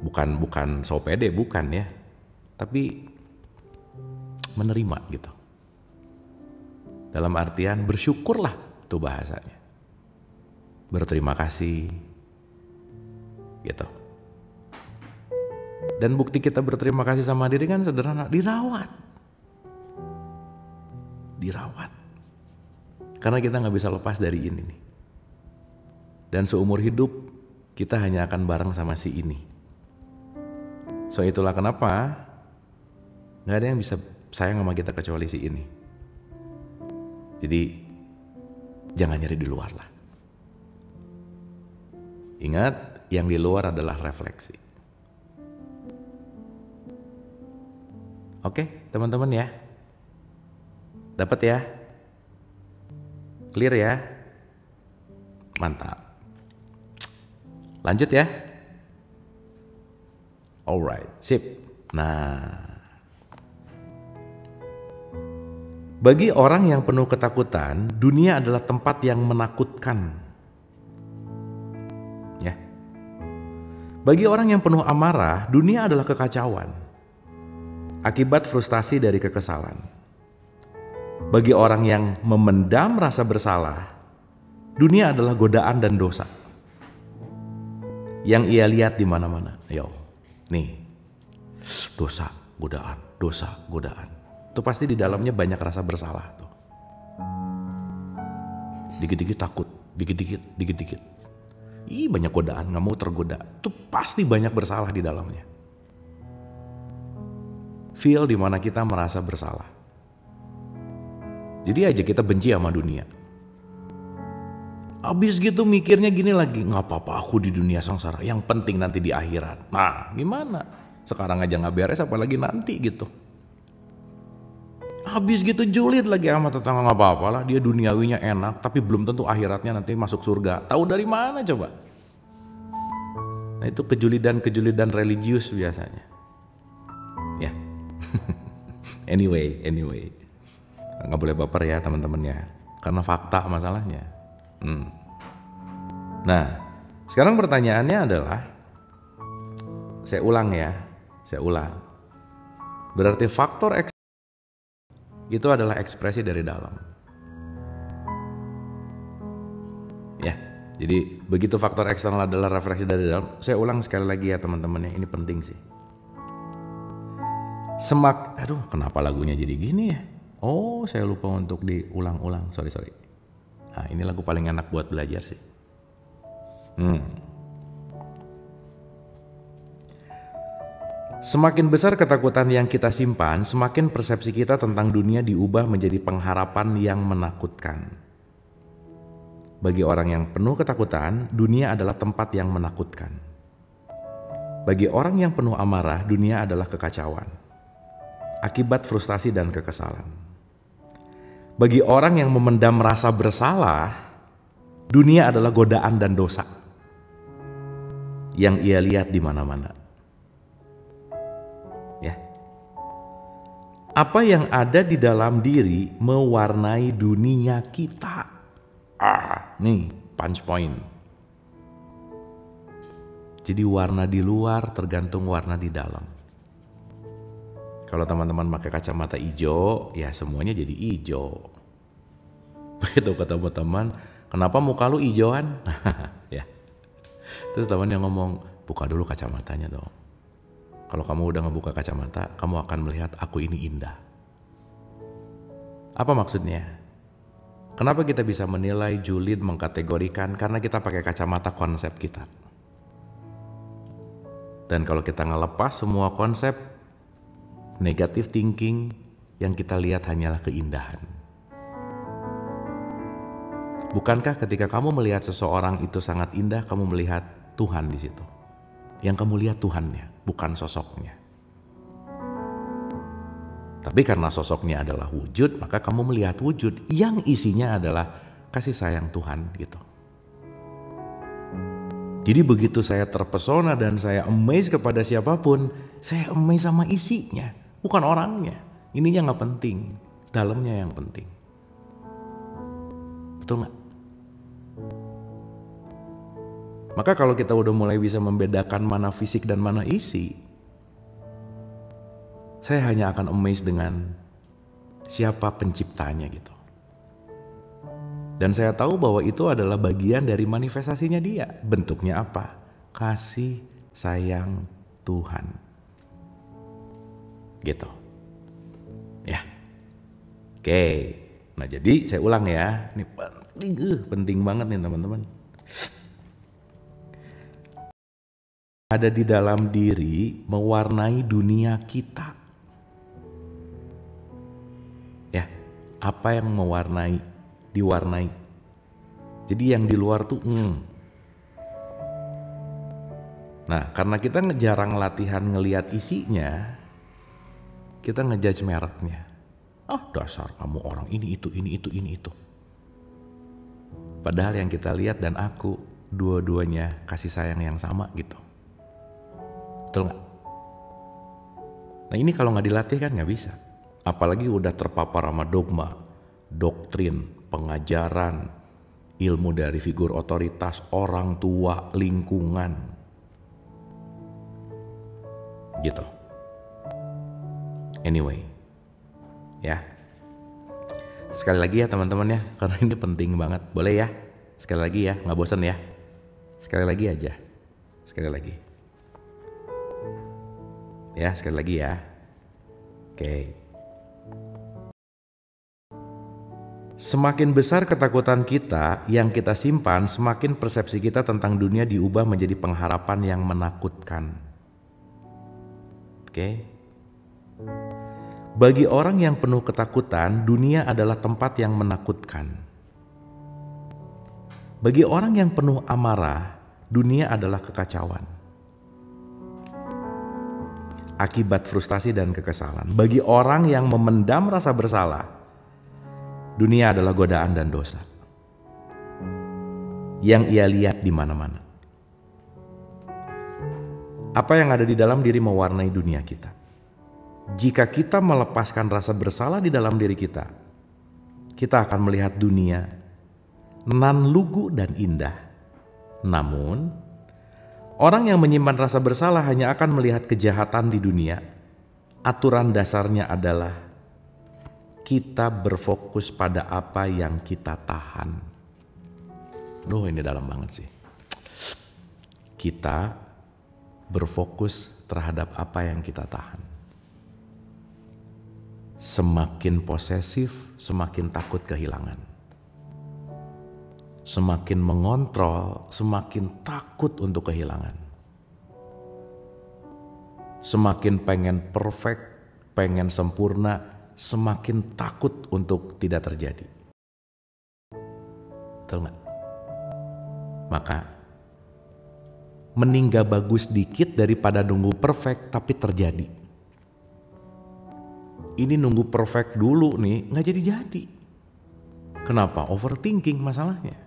Bukan bukan so pede bukan ya, tapi menerima gitu. Dalam artian bersyukurlah tuh bahasanya. Berterima kasih gitu. Dan bukti kita berterima kasih sama diri kan sederhana, dirawat. Dirawat. Karena kita nggak bisa lepas dari ini nih. Dan seumur hidup kita hanya akan bareng sama si ini. So itulah kenapa nggak ada yang bisa sayang sama kita kecuali si ini. Jadi jangan nyari di luar lah. Ingat, yang di luar adalah refleksi. Oke, teman-teman ya. Dapat ya? Clear ya? Mantap. Lanjut ya. Alright, sip. Nah, bagi orang yang penuh ketakutan, dunia adalah tempat yang menakutkan. Ya. Bagi orang yang penuh amarah, dunia adalah kekacauan akibat frustasi dari kekesalan. Bagi orang yang memendam rasa bersalah, dunia adalah godaan dan dosa yang ia lihat di mana-mana. Yo, nih, dosa, godaan, dosa, godaan. Itu pasti di dalamnya banyak rasa bersalah tuh. Dikit-dikit takut, dikit-dikit, dikit-dikit. Ih banyak godaan, nggak mau tergoda. Itu pasti banyak bersalah di dalamnya feel di mana kita merasa bersalah. Jadi aja kita benci sama dunia. Abis gitu mikirnya gini lagi, nggak apa-apa aku di dunia sengsara, yang penting nanti di akhirat. Nah gimana? Sekarang aja nggak beres apalagi nanti gitu. Habis gitu julid lagi sama tetangga nggak apa-apa lah, dia duniawinya enak, tapi belum tentu akhiratnya nanti masuk surga. Tahu dari mana coba? Nah itu kejulidan-kejulidan religius biasanya. Ya, [laughs] anyway, anyway, nggak boleh baper ya teman-teman ya, karena fakta masalahnya. Hmm. Nah, sekarang pertanyaannya adalah, saya ulang ya, saya ulang. Berarti faktor X itu adalah ekspresi dari dalam. Ya, jadi begitu faktor eksternal adalah refleksi dari dalam. Saya ulang sekali lagi ya teman-teman ya, ini penting sih semak aduh kenapa lagunya jadi gini ya oh saya lupa untuk diulang-ulang sorry sorry nah ini lagu paling enak buat belajar sih hmm. Semakin besar ketakutan yang kita simpan, semakin persepsi kita tentang dunia diubah menjadi pengharapan yang menakutkan. Bagi orang yang penuh ketakutan, dunia adalah tempat yang menakutkan. Bagi orang yang penuh amarah, dunia adalah kekacauan akibat frustasi dan kekesalan. Bagi orang yang memendam rasa bersalah, dunia adalah godaan dan dosa yang ia lihat di mana-mana. Apa yang ada di dalam diri mewarnai dunia kita. Ah, nih punch point. Jadi warna di luar tergantung warna di dalam. Kalau teman-teman pakai kacamata hijau, ya semuanya jadi hijau. [laughs] Begitu ketemu teman, kenapa muka lu hijauan? [laughs] ya. Terus teman yang ngomong, buka dulu kacamatanya dong. Kalau kamu udah ngebuka kacamata, kamu akan melihat aku ini indah. Apa maksudnya? Kenapa kita bisa menilai, julid, mengkategorikan? Karena kita pakai kacamata konsep kita. Dan kalau kita ngelepas semua konsep, negatif thinking, yang kita lihat hanyalah keindahan. Bukankah ketika kamu melihat seseorang itu sangat indah, kamu melihat Tuhan di situ? Yang kamu lihat Tuhannya, bukan sosoknya. Tapi karena sosoknya adalah wujud, maka kamu melihat wujud yang isinya adalah kasih sayang Tuhan gitu. Jadi begitu saya terpesona dan saya amazed kepada siapa pun, saya amazed sama isinya, bukan orangnya. Ininya nggak penting, dalamnya yang penting. Betul nggak? Maka kalau kita udah mulai bisa membedakan mana fisik dan mana isi, saya hanya akan amazed dengan siapa penciptanya gitu. Dan saya tahu bahwa itu adalah bagian dari manifestasinya dia. Bentuknya apa? Kasih sayang Tuhan. Gitu. Ya. Oke. Nah jadi saya ulang ya. Ini penting, uh, penting banget nih teman-teman. Ada di dalam diri mewarnai dunia kita. Ya, apa yang mewarnai, diwarnai. Jadi yang di luar tuh, hmm. Nah, karena kita jarang latihan ngeliat isinya, kita ngejudge mereknya. Oh dasar kamu orang ini itu ini itu ini itu. Padahal yang kita lihat dan aku dua-duanya kasih sayang yang sama gitu. Betul nggak? Nah ini kalau nggak dilatih kan nggak bisa. Apalagi udah terpapar sama dogma, doktrin, pengajaran, ilmu dari figur otoritas, orang tua, lingkungan. Gitu. Anyway, ya. Sekali lagi ya teman-teman ya, [laughs] karena ini penting banget. Boleh ya? Sekali lagi ya, nggak bosan ya? Sekali lagi aja. Sekali lagi. Ya, sekali lagi ya. Oke. Semakin besar ketakutan kita yang kita simpan, semakin persepsi kita tentang dunia diubah menjadi pengharapan yang menakutkan. Oke. Bagi orang yang penuh ketakutan, dunia adalah tempat yang menakutkan. Bagi orang yang penuh amarah, dunia adalah kekacauan akibat frustasi dan kekesalan. Bagi orang yang memendam rasa bersalah, dunia adalah godaan dan dosa yang ia lihat di mana-mana. Apa yang ada di dalam diri mewarnai dunia kita. Jika kita melepaskan rasa bersalah di dalam diri kita, kita akan melihat dunia nan lugu dan indah. Namun, Orang yang menyimpan rasa bersalah hanya akan melihat kejahatan di dunia. Aturan dasarnya adalah kita berfokus pada apa yang kita tahan. Duh ini dalam banget sih. Kita berfokus terhadap apa yang kita tahan. Semakin posesif, semakin takut kehilangan semakin mengontrol, semakin takut untuk kehilangan. Semakin pengen perfect, pengen sempurna, semakin takut untuk tidak terjadi. Betul nggak? Maka meninggal bagus dikit daripada nunggu perfect tapi terjadi. Ini nunggu perfect dulu nih nggak jadi-jadi. Kenapa? Overthinking masalahnya.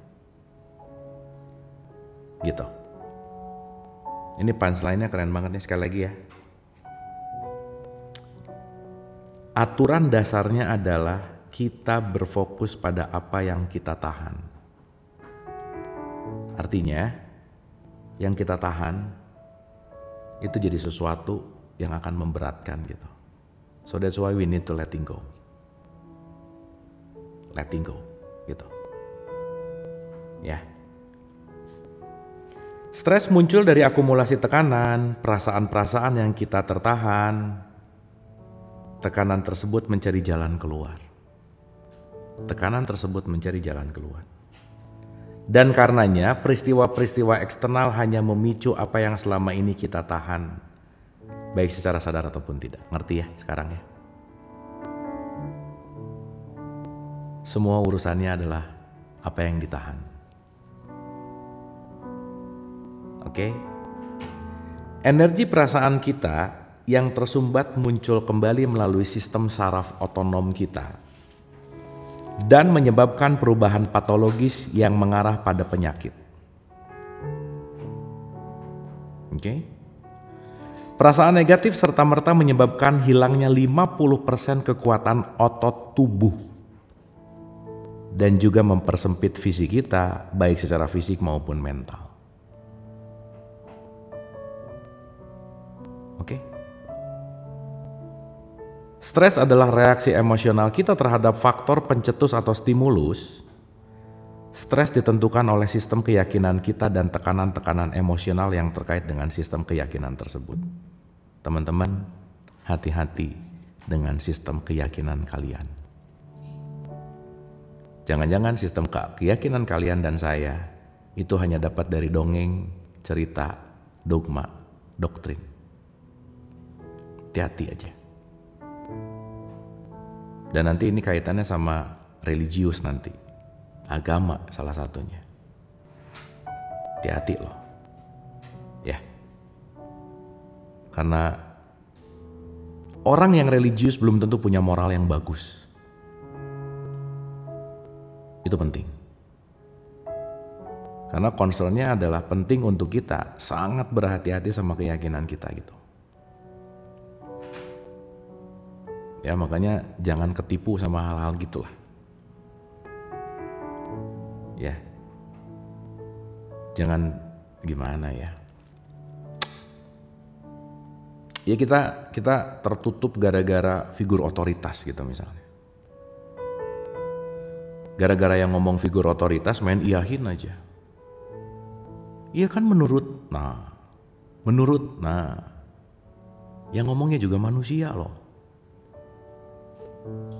Gitu. Ini punchline-nya keren banget nih sekali lagi ya. Aturan dasarnya adalah kita berfokus pada apa yang kita tahan. Artinya, yang kita tahan itu jadi sesuatu yang akan memberatkan gitu. So that's why we need to letting go. Letting go gitu. Ya. Stres muncul dari akumulasi tekanan, perasaan-perasaan yang kita tertahan. Tekanan tersebut mencari jalan keluar. Tekanan tersebut mencari jalan keluar. Dan karenanya peristiwa-peristiwa eksternal hanya memicu apa yang selama ini kita tahan. Baik secara sadar ataupun tidak. Ngerti ya sekarang ya? Semua urusannya adalah apa yang ditahan. Oke. Energi perasaan kita yang tersumbat muncul kembali melalui sistem saraf otonom kita dan menyebabkan perubahan patologis yang mengarah pada penyakit. Oke. Perasaan negatif serta-merta menyebabkan hilangnya 50% kekuatan otot tubuh dan juga mempersempit visi kita baik secara fisik maupun mental. Oke. Stres adalah reaksi emosional kita terhadap faktor pencetus atau stimulus. Stres ditentukan oleh sistem keyakinan kita dan tekanan-tekanan emosional yang terkait dengan sistem keyakinan tersebut. Teman-teman, hati-hati dengan sistem keyakinan kalian. Jangan-jangan sistem keyakinan kalian dan saya itu hanya dapat dari dongeng, cerita, dogma, doktrin. Hati-hati aja. Dan nanti ini kaitannya sama religius nanti. Agama salah satunya. Hati-hati loh. Ya. Karena orang yang religius belum tentu punya moral yang bagus. Itu penting. Karena concernnya adalah penting untuk kita sangat berhati-hati sama keyakinan kita gitu. Ya makanya jangan ketipu sama hal-hal gitulah. Ya. Jangan gimana ya. Ya kita kita tertutup gara-gara figur otoritas gitu misalnya. Gara-gara yang ngomong figur otoritas main iyahin aja. Iya kan menurut, nah, menurut, nah, yang ngomongnya juga manusia loh.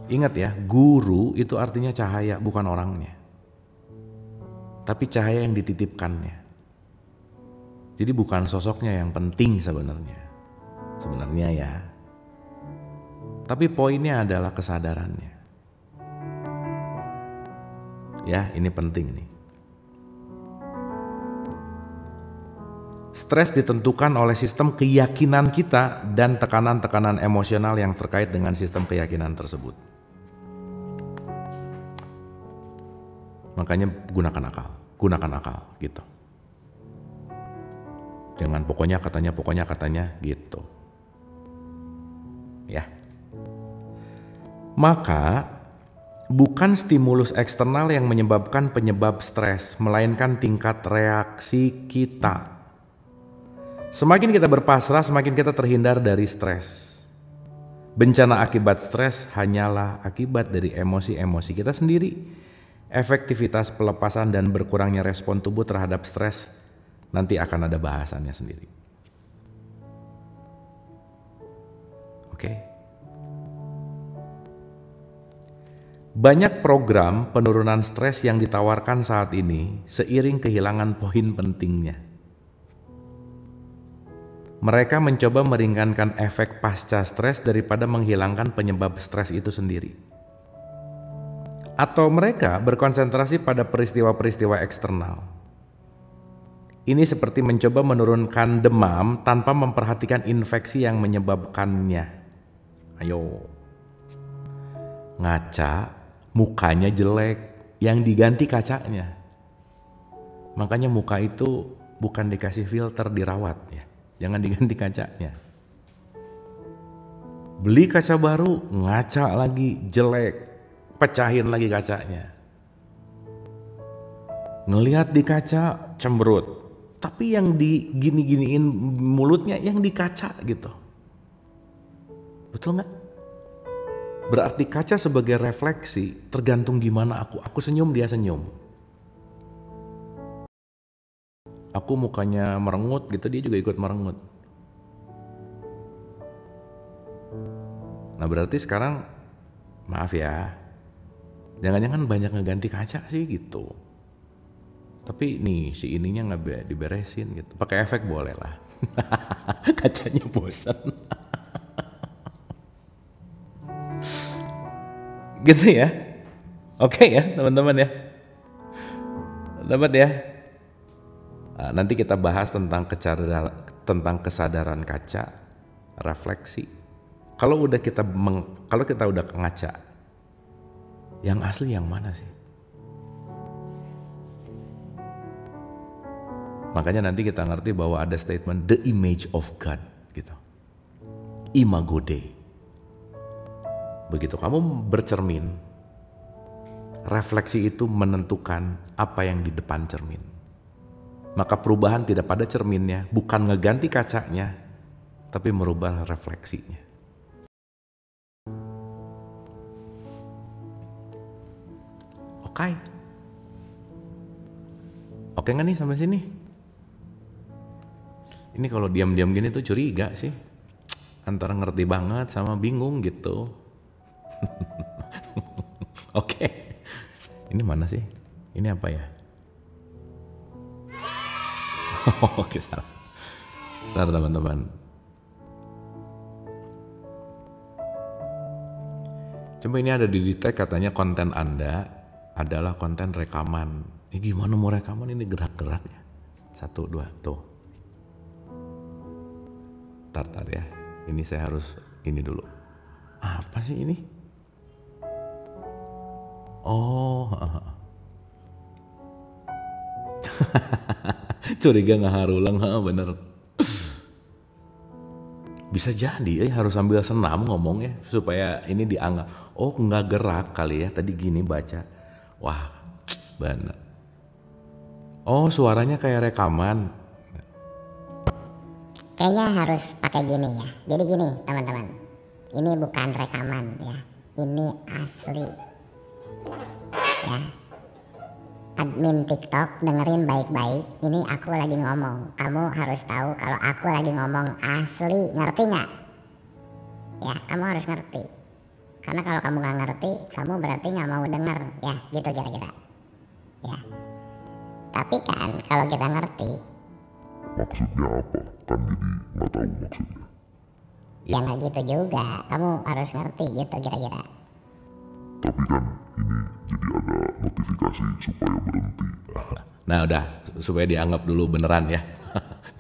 Ingat ya, guru itu artinya cahaya, bukan orangnya. Tapi cahaya yang dititipkannya. Jadi bukan sosoknya yang penting sebenarnya. Sebenarnya ya. Tapi poinnya adalah kesadarannya. Ya, ini penting nih. Stres ditentukan oleh sistem keyakinan kita dan tekanan-tekanan emosional yang terkait dengan sistem keyakinan tersebut. Makanya gunakan akal, gunakan akal gitu. Jangan pokoknya katanya, pokoknya katanya gitu. Ya. Maka bukan stimulus eksternal yang menyebabkan penyebab stres, melainkan tingkat reaksi kita Semakin kita berpasrah, semakin kita terhindar dari stres. Bencana akibat stres hanyalah akibat dari emosi-emosi kita sendiri. Efektivitas pelepasan dan berkurangnya respon tubuh terhadap stres nanti akan ada bahasannya sendiri. Oke. Banyak program penurunan stres yang ditawarkan saat ini seiring kehilangan poin pentingnya. Mereka mencoba meringankan efek pasca stres daripada menghilangkan penyebab stres itu sendiri. Atau mereka berkonsentrasi pada peristiwa-peristiwa eksternal. Ini seperti mencoba menurunkan demam tanpa memperhatikan infeksi yang menyebabkannya. Ayo. Ngaca, mukanya jelek, yang diganti kacanya. Makanya muka itu bukan dikasih filter dirawat ya. Jangan diganti kacanya. Beli kaca baru, ngaca lagi, jelek, pecahin lagi kacanya. Ngelihat di kaca, cemberut. Tapi yang di gini-giniin mulutnya yang di kaca gitu. Betul nggak? Berarti kaca sebagai refleksi tergantung gimana aku. Aku senyum, dia senyum. Aku mukanya merengut gitu dia juga ikut merengut. Nah berarti sekarang maaf ya, jangan-jangan banyak ngeganti kaca sih gitu. Tapi nih si ininya nggak diberesin gitu. Pakai efek boleh lah. [laughs] Kacanya bosan. [laughs] gitu ya. Oke ya teman-teman ya. Dapat ya. Nah, nanti kita bahas tentang kesadaran tentang kesadaran kaca, refleksi. Kalau udah kita meng, kalau kita udah ngaca, yang asli yang mana sih? Makanya nanti kita ngerti bahwa ada statement the image of God gitu. Imago Dei. Begitu kamu bercermin, refleksi itu menentukan apa yang di depan cermin maka perubahan tidak pada cerminnya, bukan ngeganti kacanya, tapi merubah refleksinya. Oke. Okay. Oke nggak nih sampai sini? Ini kalau diam-diam gini tuh curiga sih. Antara ngerti banget sama bingung gitu. [laughs] Oke. Okay. Ini mana sih? Ini apa ya? [laughs] Oke salah. Bentar teman-teman. Coba ini ada di detect katanya konten Anda adalah konten rekaman. Ini gimana mau rekaman ini gerak-gerak ya? Satu, dua, tuh. Tar, ya. Ini saya harus ini dulu. Apa sih ini? Oh, [laughs] [laughs] curiga nggak harulang ha, bener. Bisa jadi eh harus sambil senam ngomongnya supaya ini dianggap oh nggak gerak kali ya tadi gini baca. Wah bener. Oh suaranya kayak rekaman. Kayaknya harus pakai gini ya. Jadi gini teman-teman. Ini bukan rekaman ya. Ini asli. Ya admin TikTok dengerin baik-baik. Ini aku lagi ngomong. Kamu harus tahu kalau aku lagi ngomong asli. Ngerti nggak? Ya, kamu harus ngerti. Karena kalau kamu nggak ngerti, kamu berarti nggak mau denger. Ya, gitu kira-kira. Ya. Tapi kan kalau kita ngerti. Maksudnya apa? Kan jadi nggak tahu maksudnya. Ya nggak gitu juga. Kamu harus ngerti gitu kira-kira. Tapi kan ini jadi ada notifikasi supaya berhenti. [laughs] Nah udah supaya dianggap dulu beneran ya.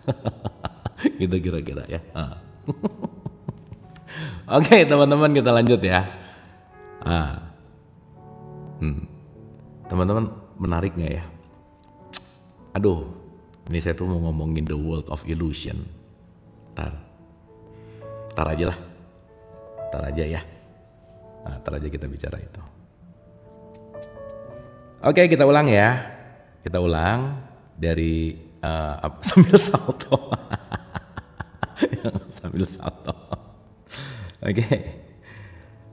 [laughs] gitu kira-kira ya. [laughs] Oke teman-teman kita lanjut ya. Ah. Hmm. Teman-teman menarik nggak ya? Aduh, ini saya tuh mau ngomongin the world of illusion. Tar, tar aja lah, tar aja ya. Nah, tar aja kita bicara itu. Oke, kita ulang ya. Kita ulang dari uh, [laughs] sambil salto. [laughs] sambil salto. Oke.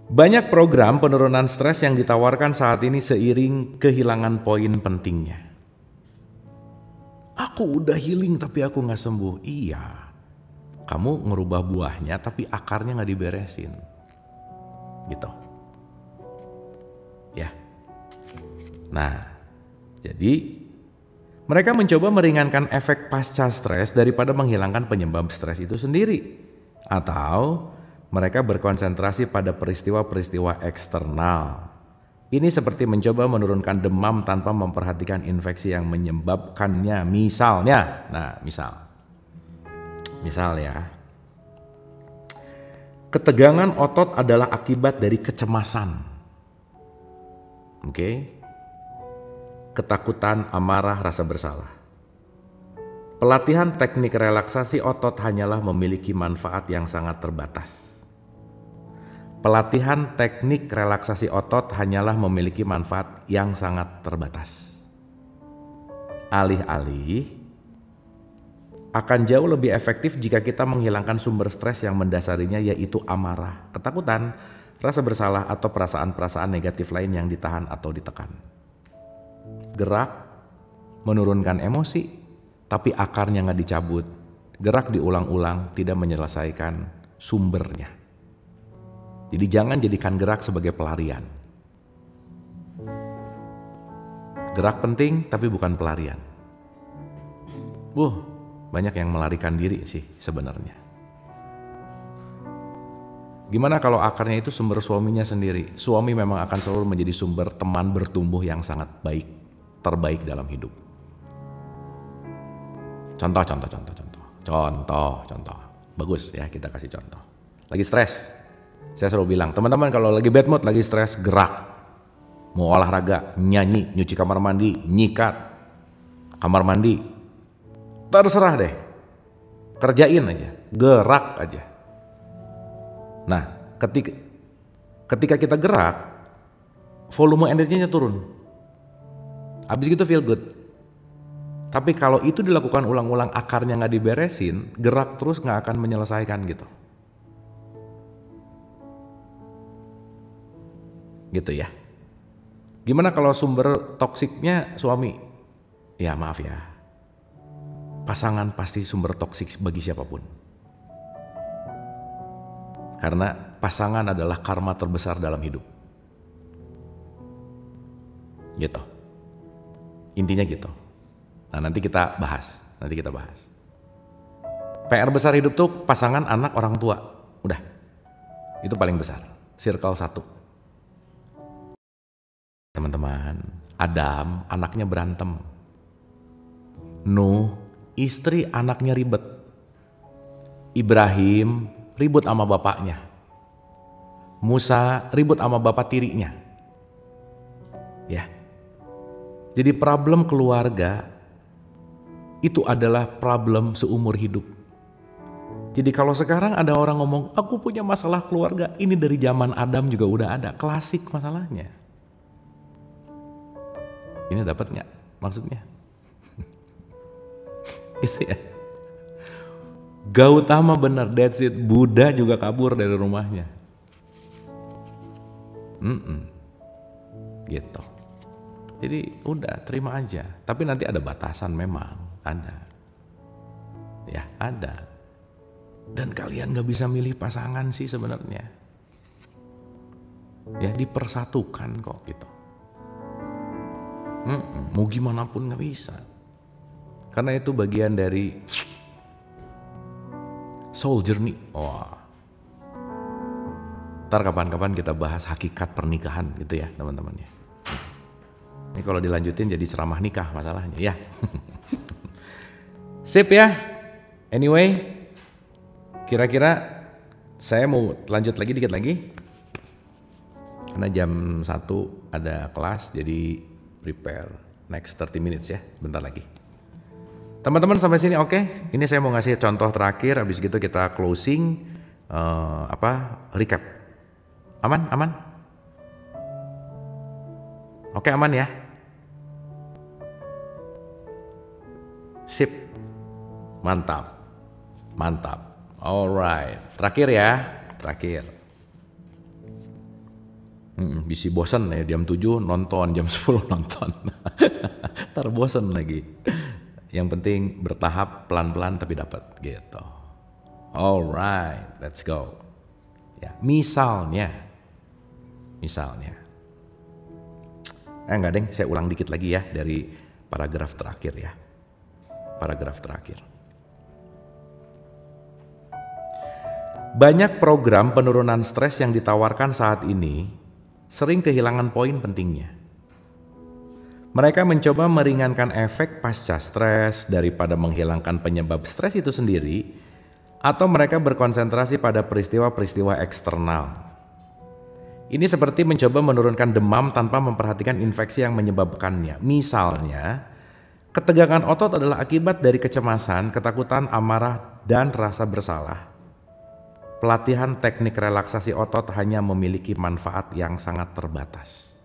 Banyak program penurunan stres yang ditawarkan saat ini seiring kehilangan poin pentingnya. Aku udah healing tapi aku nggak sembuh. Iya, kamu ngerubah buahnya tapi akarnya nggak diberesin. Gitu. Ya. Nah, jadi mereka mencoba meringankan efek pasca stres daripada menghilangkan penyebab stres itu sendiri. Atau mereka berkonsentrasi pada peristiwa-peristiwa eksternal. Ini seperti mencoba menurunkan demam tanpa memperhatikan infeksi yang menyebabkannya. Misalnya, nah misal, misal ya, ketegangan otot adalah akibat dari kecemasan. Oke, okay? ketakutan, amarah, rasa bersalah. Pelatihan teknik relaksasi otot hanyalah memiliki manfaat yang sangat terbatas. Pelatihan teknik relaksasi otot hanyalah memiliki manfaat yang sangat terbatas. Alih-alih akan jauh lebih efektif jika kita menghilangkan sumber stres yang mendasarinya yaitu amarah, ketakutan, rasa bersalah atau perasaan-perasaan negatif lain yang ditahan atau ditekan gerak, menurunkan emosi, tapi akarnya nggak dicabut, gerak diulang-ulang tidak menyelesaikan sumbernya. Jadi jangan jadikan gerak sebagai pelarian. Gerak penting tapi bukan pelarian. Wuh, banyak yang melarikan diri sih sebenarnya. Gimana kalau akarnya itu sumber suaminya sendiri? Suami memang akan selalu menjadi sumber teman bertumbuh yang sangat baik, terbaik dalam hidup. Contoh, contoh, contoh, contoh. Contoh, contoh. Bagus ya kita kasih contoh. Lagi stres. Saya selalu bilang, teman-teman kalau lagi bad mood, lagi stres, gerak. Mau olahraga, nyanyi, nyuci kamar mandi, nyikat, kamar mandi. Terserah deh. Kerjain aja, gerak aja Nah, ketika ketika kita gerak, volume energinya turun. Habis gitu feel good. Tapi kalau itu dilakukan ulang-ulang akarnya nggak diberesin, gerak terus nggak akan menyelesaikan gitu. Gitu ya. Gimana kalau sumber toksiknya suami? Ya maaf ya. Pasangan pasti sumber toksik bagi siapa pun. Karena pasangan adalah karma terbesar dalam hidup. Gitu. Intinya gitu. Nah, nanti kita bahas. Nanti kita bahas. PR besar hidup tuh pasangan, anak, orang tua. Udah. Itu paling besar. Circle satu. Teman-teman, Adam anaknya berantem. Nuh, istri anaknya ribet. Ibrahim ribut sama bapaknya. Musa ribut sama bapak tirinya. Ya. Jadi problem keluarga itu adalah problem seumur hidup. Jadi kalau sekarang ada orang ngomong, aku punya masalah keluarga, ini dari zaman Adam juga udah ada, klasik masalahnya. Ini dapat nggak maksudnya? Itu ya. Gautama benar, that's it. Buddha juga kabur dari rumahnya. Mm -mm. Gitu. Jadi udah terima aja. Tapi nanti ada batasan memang, ada. Ya ada. Dan kalian gak bisa milih pasangan sih sebenarnya. Ya dipersatukan kok gitu. Mm -mm. Mau gimana pun gak bisa. Karena itu bagian dari soul journey. Wah. Ntar kapan-kapan kita bahas hakikat pernikahan gitu ya teman-teman ya. Ini kalau dilanjutin jadi ceramah nikah masalahnya ya. [laughs] Sip ya. Anyway, kira-kira saya mau lanjut lagi dikit lagi. Karena jam 1 ada kelas jadi prepare next 30 minutes ya, bentar lagi. Teman-teman sampai sini oke? Okay? Ini saya mau ngasih contoh terakhir, habis gitu kita closing uh, apa recap. Aman? Aman? Oke okay, aman ya? Sip. Mantap. Mantap. Alright. Terakhir ya. Terakhir. Hmm, bisi bosan ya jam 7 nonton, jam 10 [laughs] nonton. Ntar bosan lagi. Yang penting bertahap pelan-pelan tapi dapat gitu. Alright, let's go. Ya, misalnya, misalnya, eh enggak deng, saya ulang dikit lagi ya dari paragraf terakhir ya. Paragraf terakhir. Banyak program penurunan stres yang ditawarkan saat ini sering kehilangan poin pentingnya. Mereka mencoba meringankan efek pasca stres daripada menghilangkan penyebab stres itu sendiri, atau mereka berkonsentrasi pada peristiwa-peristiwa eksternal. Ini seperti mencoba menurunkan demam tanpa memperhatikan infeksi yang menyebabkannya. Misalnya, ketegangan otot adalah akibat dari kecemasan, ketakutan, amarah, dan rasa bersalah. Pelatihan teknik relaksasi otot hanya memiliki manfaat yang sangat terbatas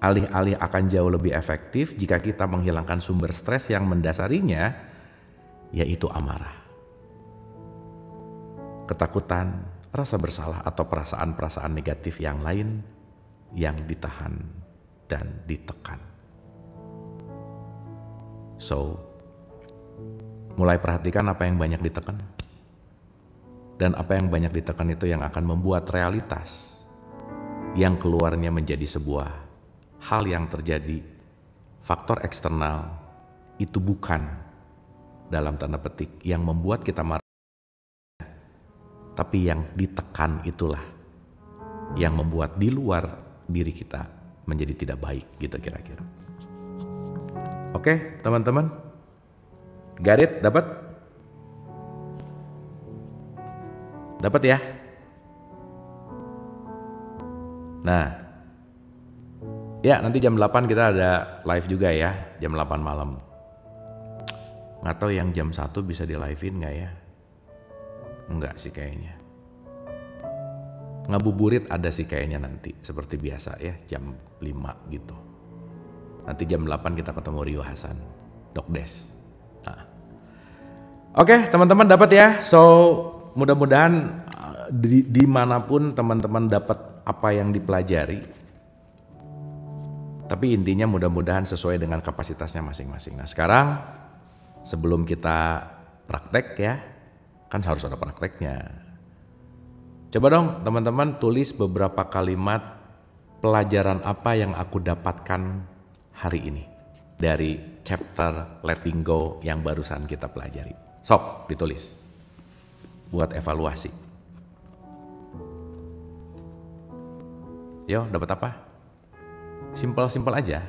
alih-alih akan jauh lebih efektif jika kita menghilangkan sumber stres yang mendasarinya, yaitu amarah. Ketakutan, rasa bersalah atau perasaan-perasaan negatif yang lain yang ditahan dan ditekan. So, mulai perhatikan apa yang banyak ditekan. Dan apa yang banyak ditekan itu yang akan membuat realitas yang keluarnya menjadi sebuah hal yang terjadi faktor eksternal itu bukan dalam tanda petik yang membuat kita marah tapi yang ditekan itulah yang membuat di luar diri kita menjadi tidak baik gitu kira-kira. Oke, teman-teman. Garit dapat? Dapat ya? Nah. Ya, nanti jam 8 kita ada live juga ya, jam 8 malam. Nggak tahu yang jam 1 bisa di live-in nggak ya? Enggak sih kayaknya. Ngabuburit ada sih kayaknya nanti, seperti biasa ya, jam 5 gitu. Nanti jam 8 kita ketemu Rio Hasan, Dok Des. Nah. Oke, teman-teman dapat ya. So, mudah-mudahan uh, di di mana pun teman-teman dapat apa yang dipelajari. Tapi intinya mudah-mudahan sesuai dengan kapasitasnya masing-masing. Nah sekarang sebelum kita praktek ya, kan harus ada prakteknya. Coba dong teman-teman tulis beberapa kalimat pelajaran apa yang aku dapatkan hari ini dari chapter letting go yang barusan kita pelajari. Sok ditulis buat evaluasi. Yo, dapat apa? Simpel-simpel aja.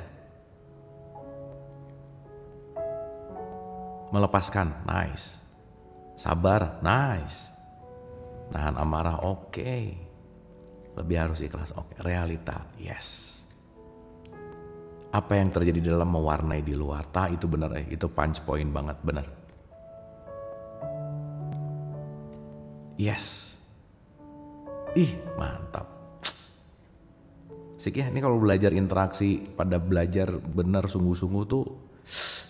Melepaskan, nice. Sabar, nice. Nahan amarah, oke. Okay. Lebih harus ikhlas, oke. Okay. Realita, yes. Apa yang terjadi di dalam mewarnai di luar, tak itu benar eh, itu punch point banget, benar. Yes. Ih, mantap. Sik ya, ini kalau belajar interaksi pada belajar benar sungguh-sungguh tuh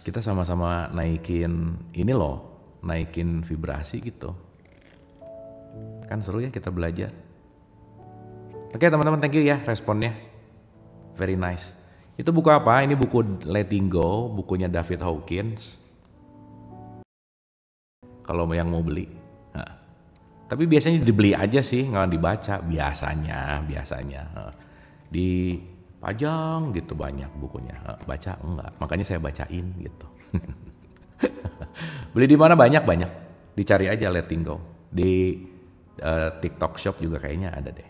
kita sama-sama naikin ini loh, naikin vibrasi gitu. Kan seru ya kita belajar. Oke teman-teman, thank you ya responnya. Very nice. Itu buku apa? Ini buku Letting Go, bukunya David Hawkins. Kalau yang mau beli. Nah. Tapi biasanya dibeli aja sih, nggak dibaca. Biasanya, biasanya. Nah di pajang gitu banyak bukunya. Baca? Enggak. Makanya saya bacain gitu. [laughs] Beli di mana? Banyak banyak. Dicari aja letting go. Di uh, TikTok Shop juga kayaknya ada deh.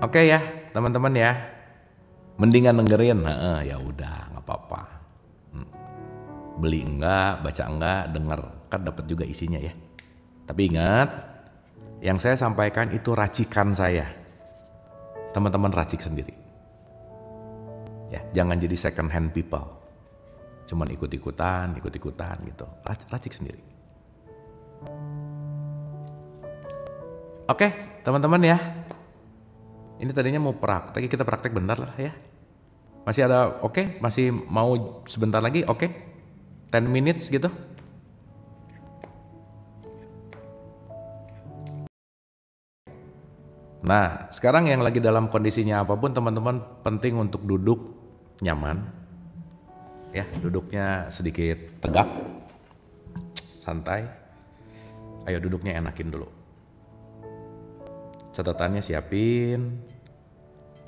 Oke ya teman-teman ya. Mendingan dengerin. Nah, ya udah nggak apa-apa. Hmm. beli enggak baca enggak denger. Kan dapat juga isinya ya. Tapi ingat yang saya sampaikan itu racikan saya. Teman-teman racik sendiri. Ya, jangan jadi second hand people. Cuman ikut-ikutan, ikut-ikutan gitu. Racik sendiri. Oke, teman-teman ya. Ini tadinya mau praktek, kita praktek bentar lah ya. Masih ada oke, okay? masih mau sebentar lagi, oke? Okay? 10 minutes gitu. Nah, sekarang yang lagi dalam kondisinya apa pun teman-teman penting untuk duduk nyaman. Ya, duduknya sedikit tegak. Santai. Ayo duduknya enakin dulu. Catatannya siapin.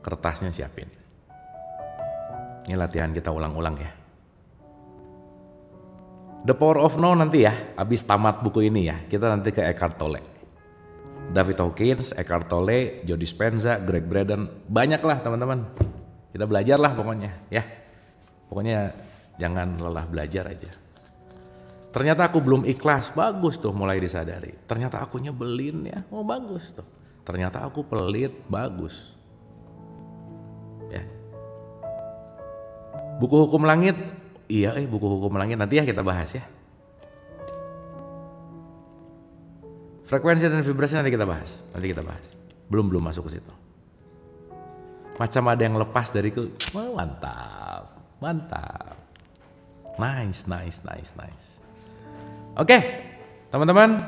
Kertasnya siapin. Ini latihan kita ulang-ulang ya. The Power of Now nanti ya, habis tamat buku ini ya. Kita nanti ke Eckhart Tolle. David Hawkins, Eckhart Tolle, Joe Dispenza, Greg Braden, banyak lah teman-teman. Kita belajar lah pokoknya, ya. Pokoknya jangan lelah belajar aja. Ternyata aku belum ikhlas, bagus tuh mulai disadari. Ternyata aku nyebelin ya, oh bagus tuh. Ternyata aku pelit, bagus. Ya. Buku Hukum Langit, iya eh buku Hukum Langit nanti ya kita bahas ya. Frekuensi dan vibrasi nanti kita bahas. Nanti kita bahas. Belum belum masuk ke situ. Macam ada yang lepas dariku. Oh, mantap. Mantap. Nice, nice, nice, nice. Oke, teman-teman.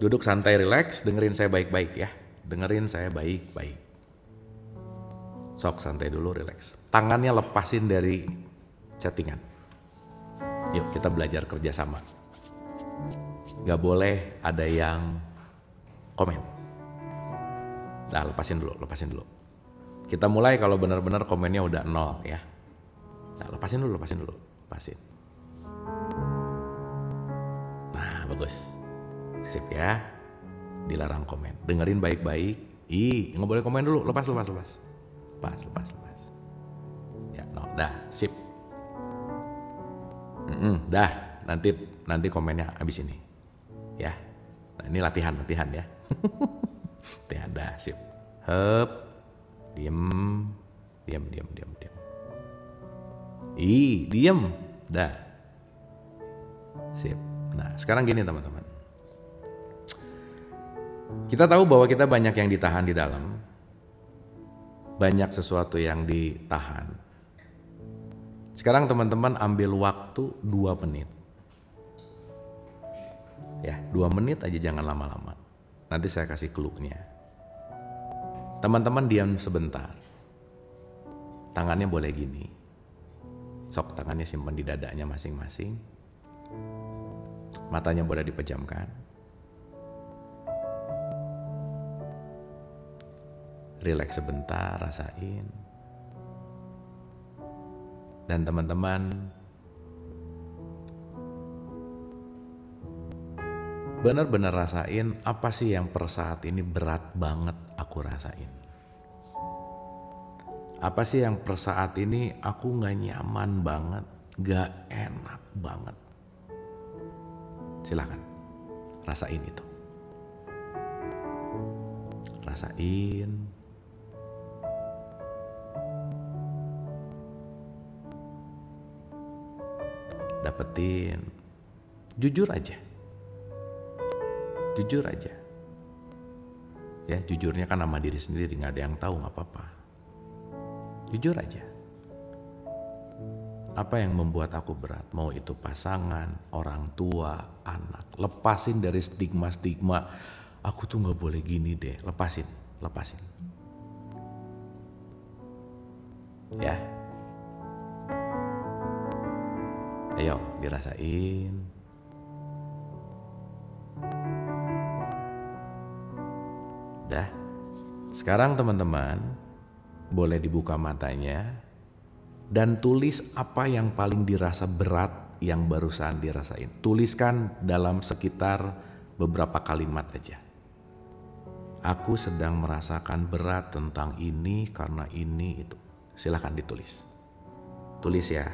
Duduk santai, relax, dengerin saya baik-baik ya. Dengerin saya baik-baik. Sok santai dulu, relax. tangannya lepasin dari chattingan. Yuk kita belajar kerjasama. Gak boleh ada yang komen. Nah lepasin dulu, lepasin dulu. Kita mulai kalau benar-benar komennya udah nol ya. Nah lepasin dulu, lepasin dulu, lepasin. Nah bagus, sip ya. Dilarang komen. Dengerin baik-baik. Ih nggak boleh komen dulu, lepas, lepas, lepas, lepas, lepas, lepas. Ya, no, dah, sip. Mm-mm, dah, nanti nanti komennya habis ini, ya. Nah, ini latihan, latihan ya. [laughs] latihan, dah, sip. Hup, diem, diem, diem, diem, diem. Ih, diem, dah. Sip. Nah, sekarang gini teman-teman. Kita tahu bahwa kita banyak yang ditahan di dalam, banyak sesuatu yang ditahan. Sekarang teman-teman ambil waktu dua menit. Ya, dua menit aja jangan lama-lama. Nanti saya kasih clue-nya. Teman-teman diam sebentar. Tangannya boleh gini. Sok tangannya simpan di dadanya masing-masing. Matanya boleh dipejamkan. Relax sebentar, rasain. Dan teman-teman benar-benar rasain apa sih yang per saat ini berat banget aku rasain. Apa sih yang per saat ini aku gak nyaman banget, gak enak banget. Silahkan, rasain itu. Rasain, dapetin jujur aja jujur aja. Ya jujurnya kan nama diri sendiri nggak ada yang tahu nggak apa-apa. Jujur aja. Apa yang membuat aku berat? Mau itu pasangan orang tua anak. Lepasin dari stigma stigma aku tuh nggak boleh gini deh. Lepasin lepasin. Ya. Ayo dirasain. Dah. Sekarang teman-teman boleh dibuka matanya dan tulis apa yang paling dirasa berat yang barusan dirasain. Tuliskan dalam sekitar beberapa kalimat aja. Aku sedang merasakan berat tentang ini karena ini itu. Silahkan ditulis. Tulis ya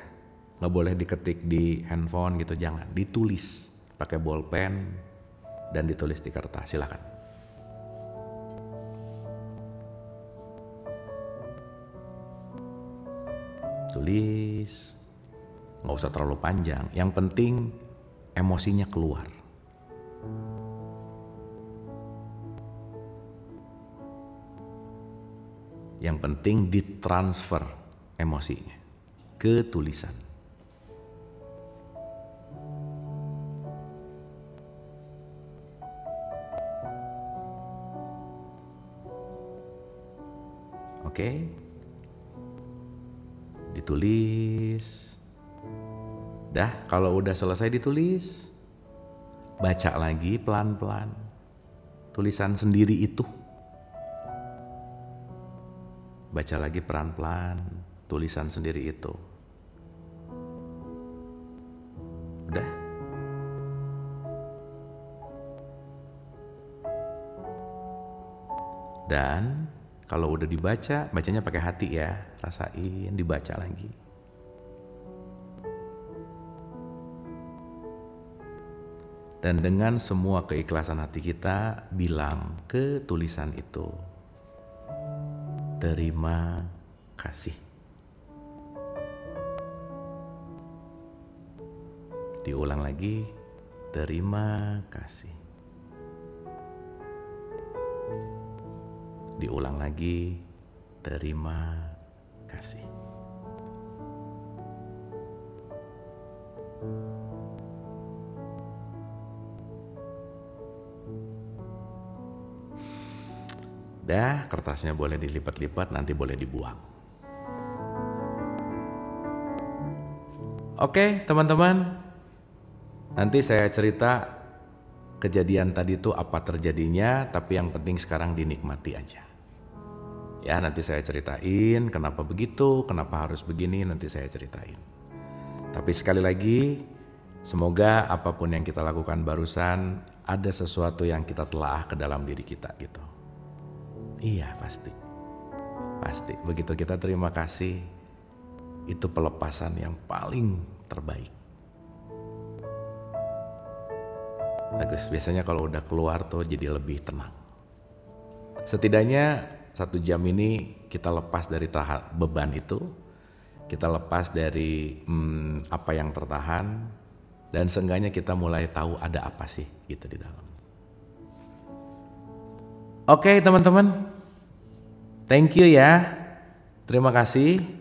nggak boleh diketik di handphone gitu jangan ditulis pakai bolpen dan ditulis di kertas silakan tulis nggak usah terlalu panjang. Yang penting emosinya keluar. Yang penting ditransfer emosinya ke tulisan. Oke. Ditulis. Dah, kalau udah selesai ditulis, baca lagi pelan-pelan. Tulisan sendiri itu. Baca lagi pelan-pelan tulisan sendiri itu. Udah. Dan kalau udah dibaca, bacanya pakai hati ya, rasain, dibaca lagi. Dan dengan semua keikhlasan hati kita, bilang ke tulisan itu, terima kasih. Diulang lagi, terima kasih. Diulang lagi, terima kasih. Dah, kertasnya boleh dilipat-lipat, nanti boleh dibuang. Oke, teman-teman. Nanti saya cerita kejadian tadi itu apa terjadinya, tapi yang penting sekarang dinikmati aja. Ya, nanti saya ceritain kenapa begitu, kenapa harus begini, nanti saya ceritain. Tapi sekali lagi, semoga apa pun yang kita lakukan barusan ada sesuatu yang kita telah ke dalam diri kita gitu. Iya, pasti. Pasti. Begitu kita terima kasih, itu pelepasan yang paling terbaik. Bagus, biasanya kalau udah keluar tuh jadi lebih tenang. Setidaknya satu jam ini kita lepas dari tahap beban itu, kita lepas dari hmm, apa yang tertahan, dan seenggaknya kita mulai tahu ada apa sih gitu di dalam. Oke teman-teman, thank you ya, terima kasih.